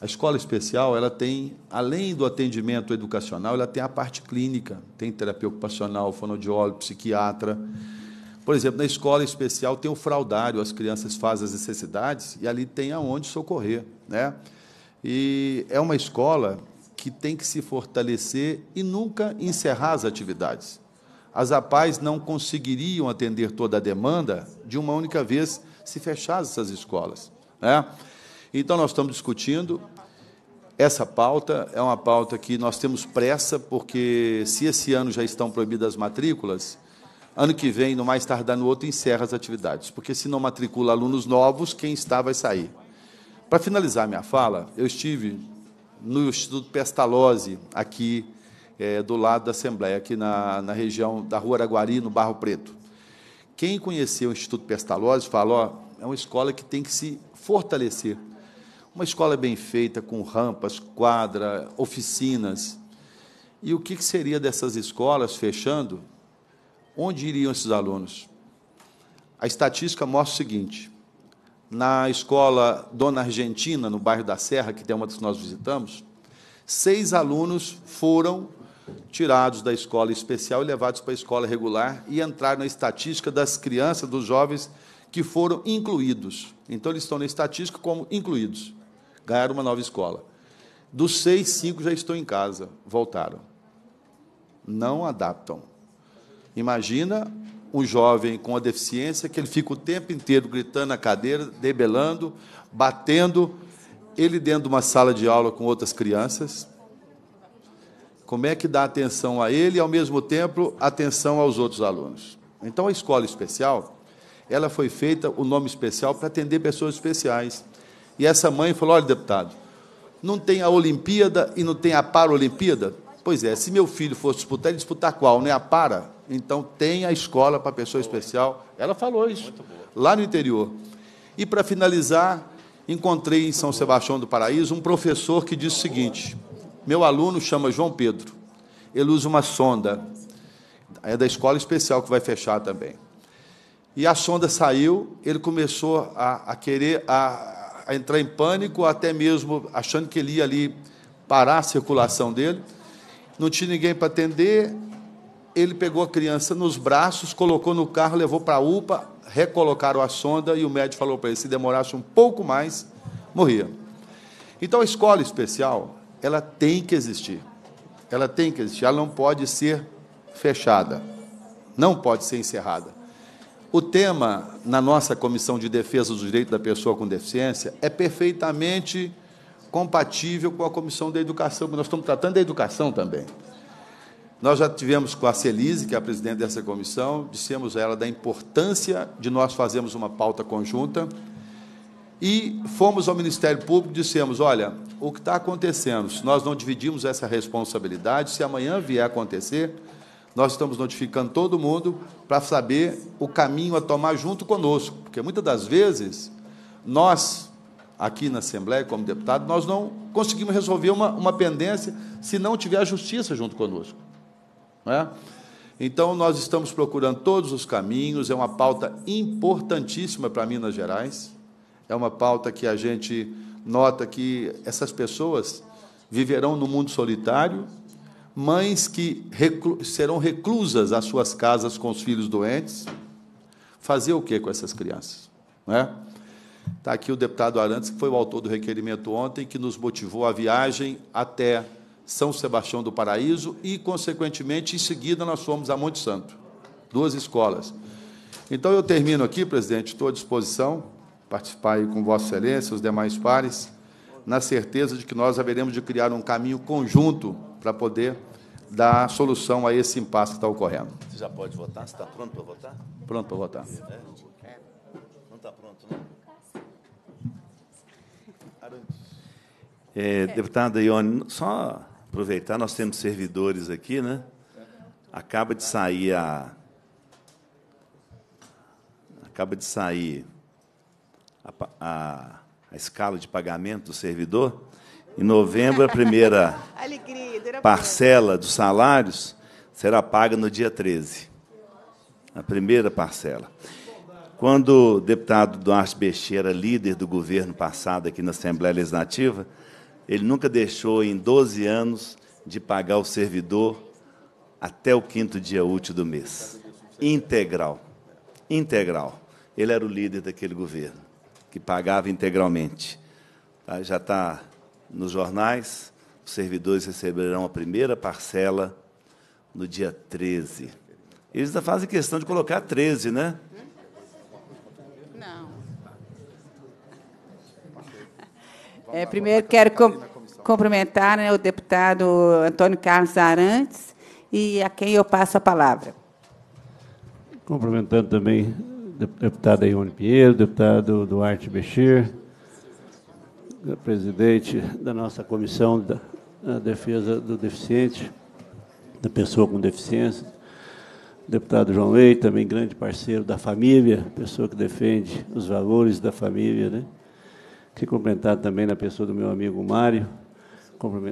A escola especial, ela tem, além do atendimento educacional, ela tem a parte clínica, tem terapia ocupacional, fonoaudiólogo, psiquiatra. Por exemplo, na escola especial tem o fraudário, as crianças fazem as necessidades e ali tem aonde socorrer, né? E é uma escola que tem que se fortalecer e nunca encerrar as atividades. As APAES não conseguiriam atender toda a demanda de uma única vez se fechassem essas escolas. Né? Então, nós estamos discutindo. Essa pauta é uma pauta que nós temos pressa, porque se esse ano já estão proibidas as matrículas, ano que vem, no mais tardar no outro, encerra as atividades. Porque se não matricula alunos novos, quem está vai sair. Para finalizar minha fala, eu estive no Instituto Pestalozzi, aqui é, do lado da Assembleia, aqui na, na região da Rua Araguari, no Barro Preto. Quem conheceu o Instituto Pestalozzi fala, ó, é uma escola que tem que se fortalecer. Uma escola bem feita, com rampas, quadra, oficinas. E o que seria dessas escolas fechando? Onde iriam esses alunos? A estatística mostra o seguinte: na escola Dona Argentina, no bairro da Serra, que tem uma que nós visitamos, seis alunos foram tirados da escola especial e levados para a escola regular e entraram na estatística das crianças, dos jovens que foram incluídos. Então, eles estão na estatística como incluídos. Ganharam uma nova escola. Dos seis, cinco já estão em casa, voltaram. Não adaptam. Imagina um jovem com a deficiência que ele fica o tempo inteiro gritando na cadeira, debelando, batendo, ele dentro de uma sala de aula com outras crianças. Como é que dá atenção a ele e, ao mesmo tempo, atenção aos outros alunos? Então, a escola especial, ela foi feita, o nome especial, para atender pessoas especiais. E essa mãe falou: olha, deputado, não tem a Olimpíada e não tem a Paralimpíada? Pois é, se meu filho fosse disputar, ele disputar qual? Não é a Para? Então tem a escola para pessoa especial. Ela falou isso lá no interior. E para finalizar, encontrei em São Sebastião do Paraíso um professor que disse o seguinte: meu aluno chama João Pedro, ele usa uma sonda, é da escola especial que vai fechar também. E a sonda saiu, ele começou a, a querer a, a entrar em pânico, até mesmo achando que ele ia ali parar a circulação dele. Não tinha ninguém para atender. Ele pegou a criança nos braços, colocou no carro, levou para a UPA, recolocaram a sonda e o médico falou para ele: se demorasse um pouco mais, morria. Então a escola especial, ela tem que existir. Ela tem que existir, ela não pode ser fechada, não pode ser encerrada. O tema na nossa Comissão de Defesa dos Direitos da Pessoa com Deficiência é perfeitamente compatível com a Comissão da Educação, porque nós estamos tratando da educação também. Nós já tivemos com a Celise, que é a presidente dessa comissão, dissemos a ela da importância de nós fazermos uma pauta conjunta e fomos ao Ministério Público e dissemos: olha, o que está acontecendo, se nós não dividimos essa responsabilidade, se amanhã vier a acontecer, nós estamos notificando todo mundo para saber o caminho a tomar junto conosco, porque muitas das vezes nós, aqui na Assembleia, como deputado, nós não conseguimos resolver uma, uma pendência se não tiver a justiça junto conosco. É? Então, nós estamos procurando todos os caminhos, é uma pauta importantíssima para Minas Gerais, é uma pauta que a gente nota que essas pessoas viverão no mundo solitário, mães que reclu serão reclusas às suas casas com os filhos doentes, fazer o que com essas crianças? Não é? Está aqui o deputado Arantes, que foi o autor do requerimento ontem, que nos motivou a viagem até são Sebastião do Paraíso e, consequentemente, em seguida nós fomos a Monte Santo, duas escolas. Então eu termino aqui, presidente, estou à disposição, participar aí com Vossa Excelência, os demais pares, na certeza de que nós haveremos de criar um caminho conjunto para poder dar solução a esse impasse que está ocorrendo. Você já pode votar? Você está pronto para votar? Pronto para votar. É? Não está pronto, não? É, deputada Ione, só aproveitar, nós temos servidores aqui, né? Acaba de sair a. Acaba de sair a, a, a escala de pagamento do servidor. Em novembro, a primeira parcela dos salários será paga no dia 13. A primeira parcela. Quando o deputado Duarte Bexeira, líder do governo passado aqui na Assembleia Legislativa, ele nunca deixou em 12 anos de pagar o servidor até o quinto dia útil do mês. Integral. Integral. Ele era o líder daquele governo, que pagava integralmente. Tá? Já está nos jornais, os servidores receberão a primeira parcela no dia 13. Eles ainda fazem questão de colocar 13, né? É, primeiro, quero com, cumprimentar né, o deputado Antônio Carlos Arantes e a quem eu passo a palavra. Cumprimentando também o deputado Ione Pinheiro, deputado Duarte Bexir, presidente da nossa comissão da defesa do deficiente, da pessoa com deficiência, deputado João Leite, também grande parceiro da família, pessoa que defende os valores da família, né? Que cumprimentar também na pessoa do meu amigo Mário,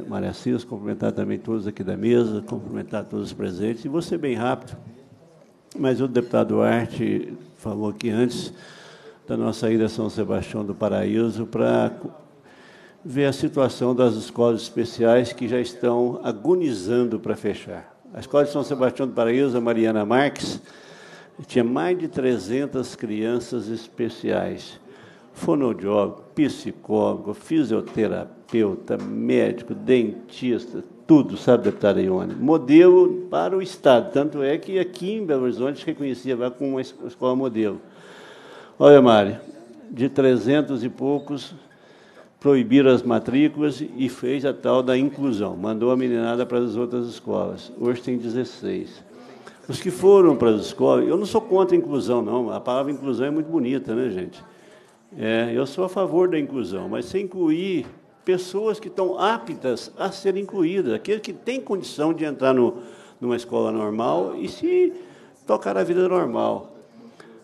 Maria Cis, cumprimentar também todos aqui da mesa, cumprimentar todos os presentes. E você bem rápido, mas o deputado Duarte falou aqui antes da nossa ida a São Sebastião do Paraíso para ver a situação das escolas especiais que já estão agonizando para fechar. A escola de São Sebastião do Paraíso, a Mariana Marques, tinha mais de 300 crianças especiais fonoaudiólogo, psicólogo, fisioterapeuta, médico, dentista, tudo, sabe, deputada Ione? Modelo para o Estado. Tanto é que aqui em Belo Horizonte reconhecia lá como uma escola modelo. Olha, Mário, de 300 e poucos, proibiram as matrículas e fez a tal da inclusão. Mandou a meninada para as outras escolas. Hoje tem 16. Os que foram para as escolas, eu não sou contra a inclusão, não. A palavra inclusão é muito bonita, né, gente? É, eu sou a favor da inclusão, mas sem incluir pessoas que estão aptas a serem incluídas, aqueles que têm condição de entrar no, numa escola normal e se tocar a vida normal.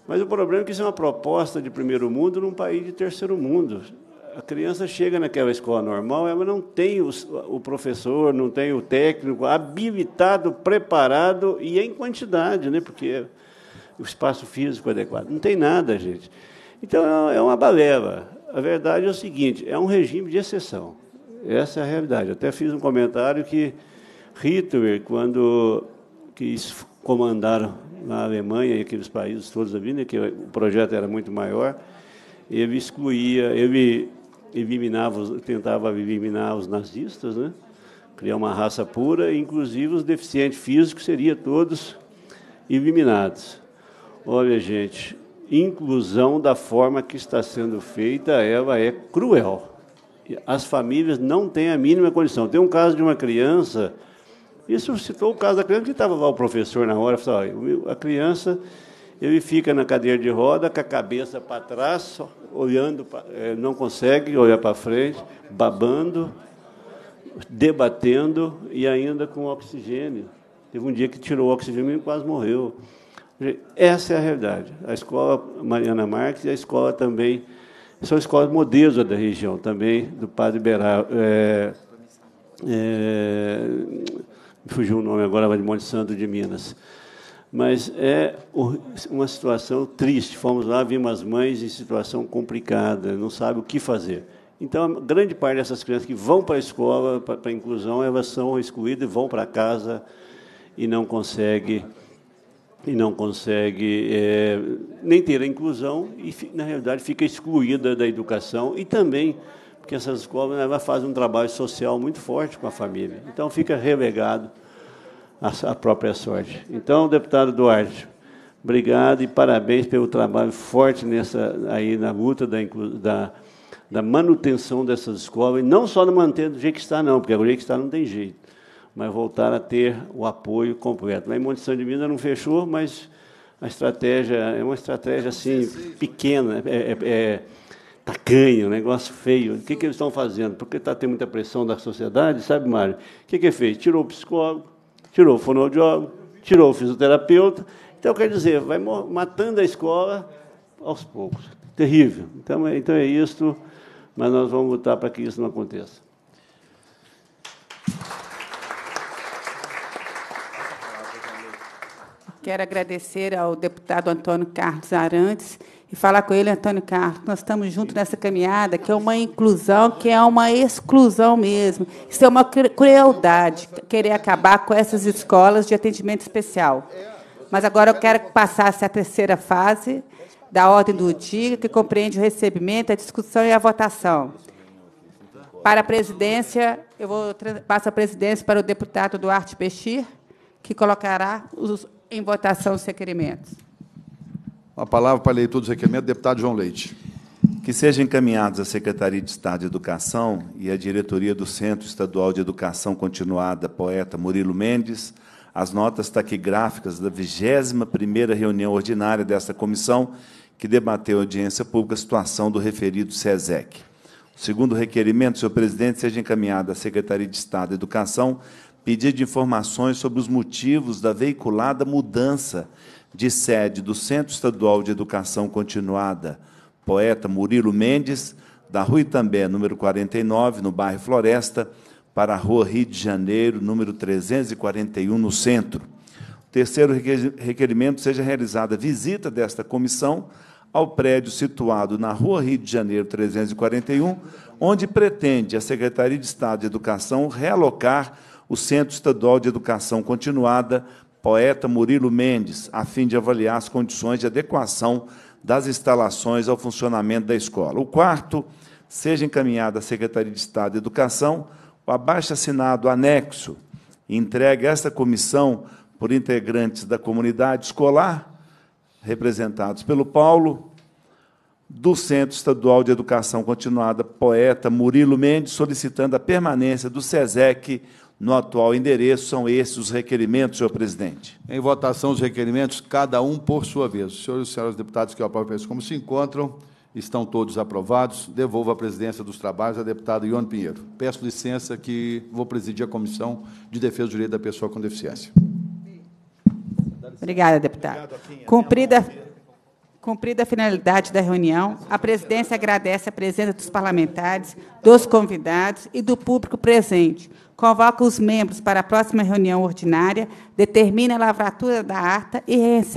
Mas o problema é que isso é uma proposta de primeiro mundo num país de terceiro mundo. A criança chega naquela escola normal, ela não tem o, professor, não tem o técnico habilitado, preparado e em quantidade, né? porque o espaço físico adequado. Não tem nada, gente. Então, é uma balela. A verdade é o seguinte: é um regime de exceção. Essa é a realidade. Até fiz um comentário que Hitler, quando quis comandar na Alemanha e aqueles países todos ali, que o projeto era muito maior, ele excluía, ele eliminava, tentava eliminar os nazistas, né, criar uma raça pura, inclusive os deficientes físicos seriam todos eliminados. Olha, gente, inclusão da forma que está sendo feita, ela é cruel. As famílias não têm a mínima condição. Tem um caso de uma criança, isso citou o caso da criança que estava lá o professor na hora, falou, a criança ele fica na cadeira de roda com a cabeça para trás, olhando, eh, não consegue olhar para frente, babando, debatendo e ainda com oxigênio. Teve um dia que tirou o oxigênio e quase morreu. Essa é a realidade. A escola Mariana Marques e a escola também são escolas modelos da região, também do Padre Beral. É, é, fugiu o nome agora, de Monte Santo de Minas. Mas é uma situação triste. Fomos lá, vimos as mães em situação complicada, não sabe o que fazer. Então, grande parte dessas crianças que vão para a escola, para a inclusão, elas são excluídas e vão para casa e não conseguem e não consegue é, nem ter a inclusão e, na realidade, fica excluída da educação e também porque essas escolas né, fazem um trabalho social muito forte com a família. Então, fica relegado à própria sorte. Então, deputado Duarte, obrigado e parabéns pelo trabalho forte nessa, aí na luta da, da, da manutenção dessas escolas, e não só no manter do jeito que está, não, porque o jeito que está não tem jeito mas voltar a ter o apoio completo. Lá em de Minas não fechou, mas a estratégia é uma estratégia assim pequena, é, é, é tacanha, um negócio feio. O que, que eles estão fazendo? Porque está tendo muita pressão da sociedade, sabe, Mário? O que, que é feito? Tirou o psicólogo, tirou o fonoaudiólogo, tirou o fisioterapeuta. Então, quer dizer, vai matando a escola aos poucos. Terrível. Então, é, então é isso, mas nós vamos lutar para que isso não aconteça. Quero agradecer ao deputado Antônio Carlos Arantes e falar com ele, Antônio Carlos, nós estamos juntos nessa caminhada, que é uma inclusão, que é uma exclusão mesmo. Isso é uma crueldade, querer acabar com essas escolas de atendimento especial. Mas agora eu quero passar essa terceira fase da ordem do dia, que compreende o recebimento, a discussão e a votação. Para a presidência, eu vou passo a presidência para o deputado Duarte Pechir, que colocará os, em votação os requerimentos. A palavra para a leitura dos requerimentos, deputado João Leite. Que sejam encaminhados à Secretaria de Estado de Educação e à diretoria do Centro Estadual de Educação Continuada, poeta Murilo Mendes, as notas taquigráficas da 21ª reunião ordinária desta comissão, que debateu a audiência pública a situação do referido SESEC. O segundo requerimento, senhor presidente, seja encaminhado à Secretaria de Estado de Educação pedido de informações sobre os motivos da veiculada mudança de sede do Centro Estadual de Educação Continuada, poeta Murilo Mendes, da Rua Itambé, número 49, no bairro Floresta, para a Rua Rio de Janeiro, número 341, no centro. O terceiro requerimento seja realizada visita desta comissão ao prédio situado na Rua Rio de Janeiro 341, onde pretende a Secretaria de Estado de Educação realocar o Centro Estadual de Educação Continuada, poeta Murilo Mendes, a fim de avaliar as condições de adequação das instalações ao funcionamento da escola. O quarto, seja encaminhado à Secretaria de Estado de Educação o abaixo-assinado anexo entregue a esta comissão por integrantes da comunidade escolar, representados pelo Paulo, do Centro Estadual de Educação Continuada, poeta Murilo Mendes, solicitando a permanência do SESEC no atual endereço. São esses os requerimentos, senhor presidente. Em votação, os requerimentos, cada um por sua vez. Os senhores e senhoras deputados que aprovam como se encontram, estão todos aprovados. Devolvo a presidência dos trabalhos à deputada Ione Pinheiro. Peço licença que vou presidir a Comissão de Defesa do Direito da Pessoa com Deficiência. Obrigada, deputado. Cumprida, Cumprida a finalidade da reunião, a presidência agradece a presença dos parlamentares, dos convidados e do público presente. Convoca os membros para a próxima reunião ordinária, determina a lavratura da ata e recebe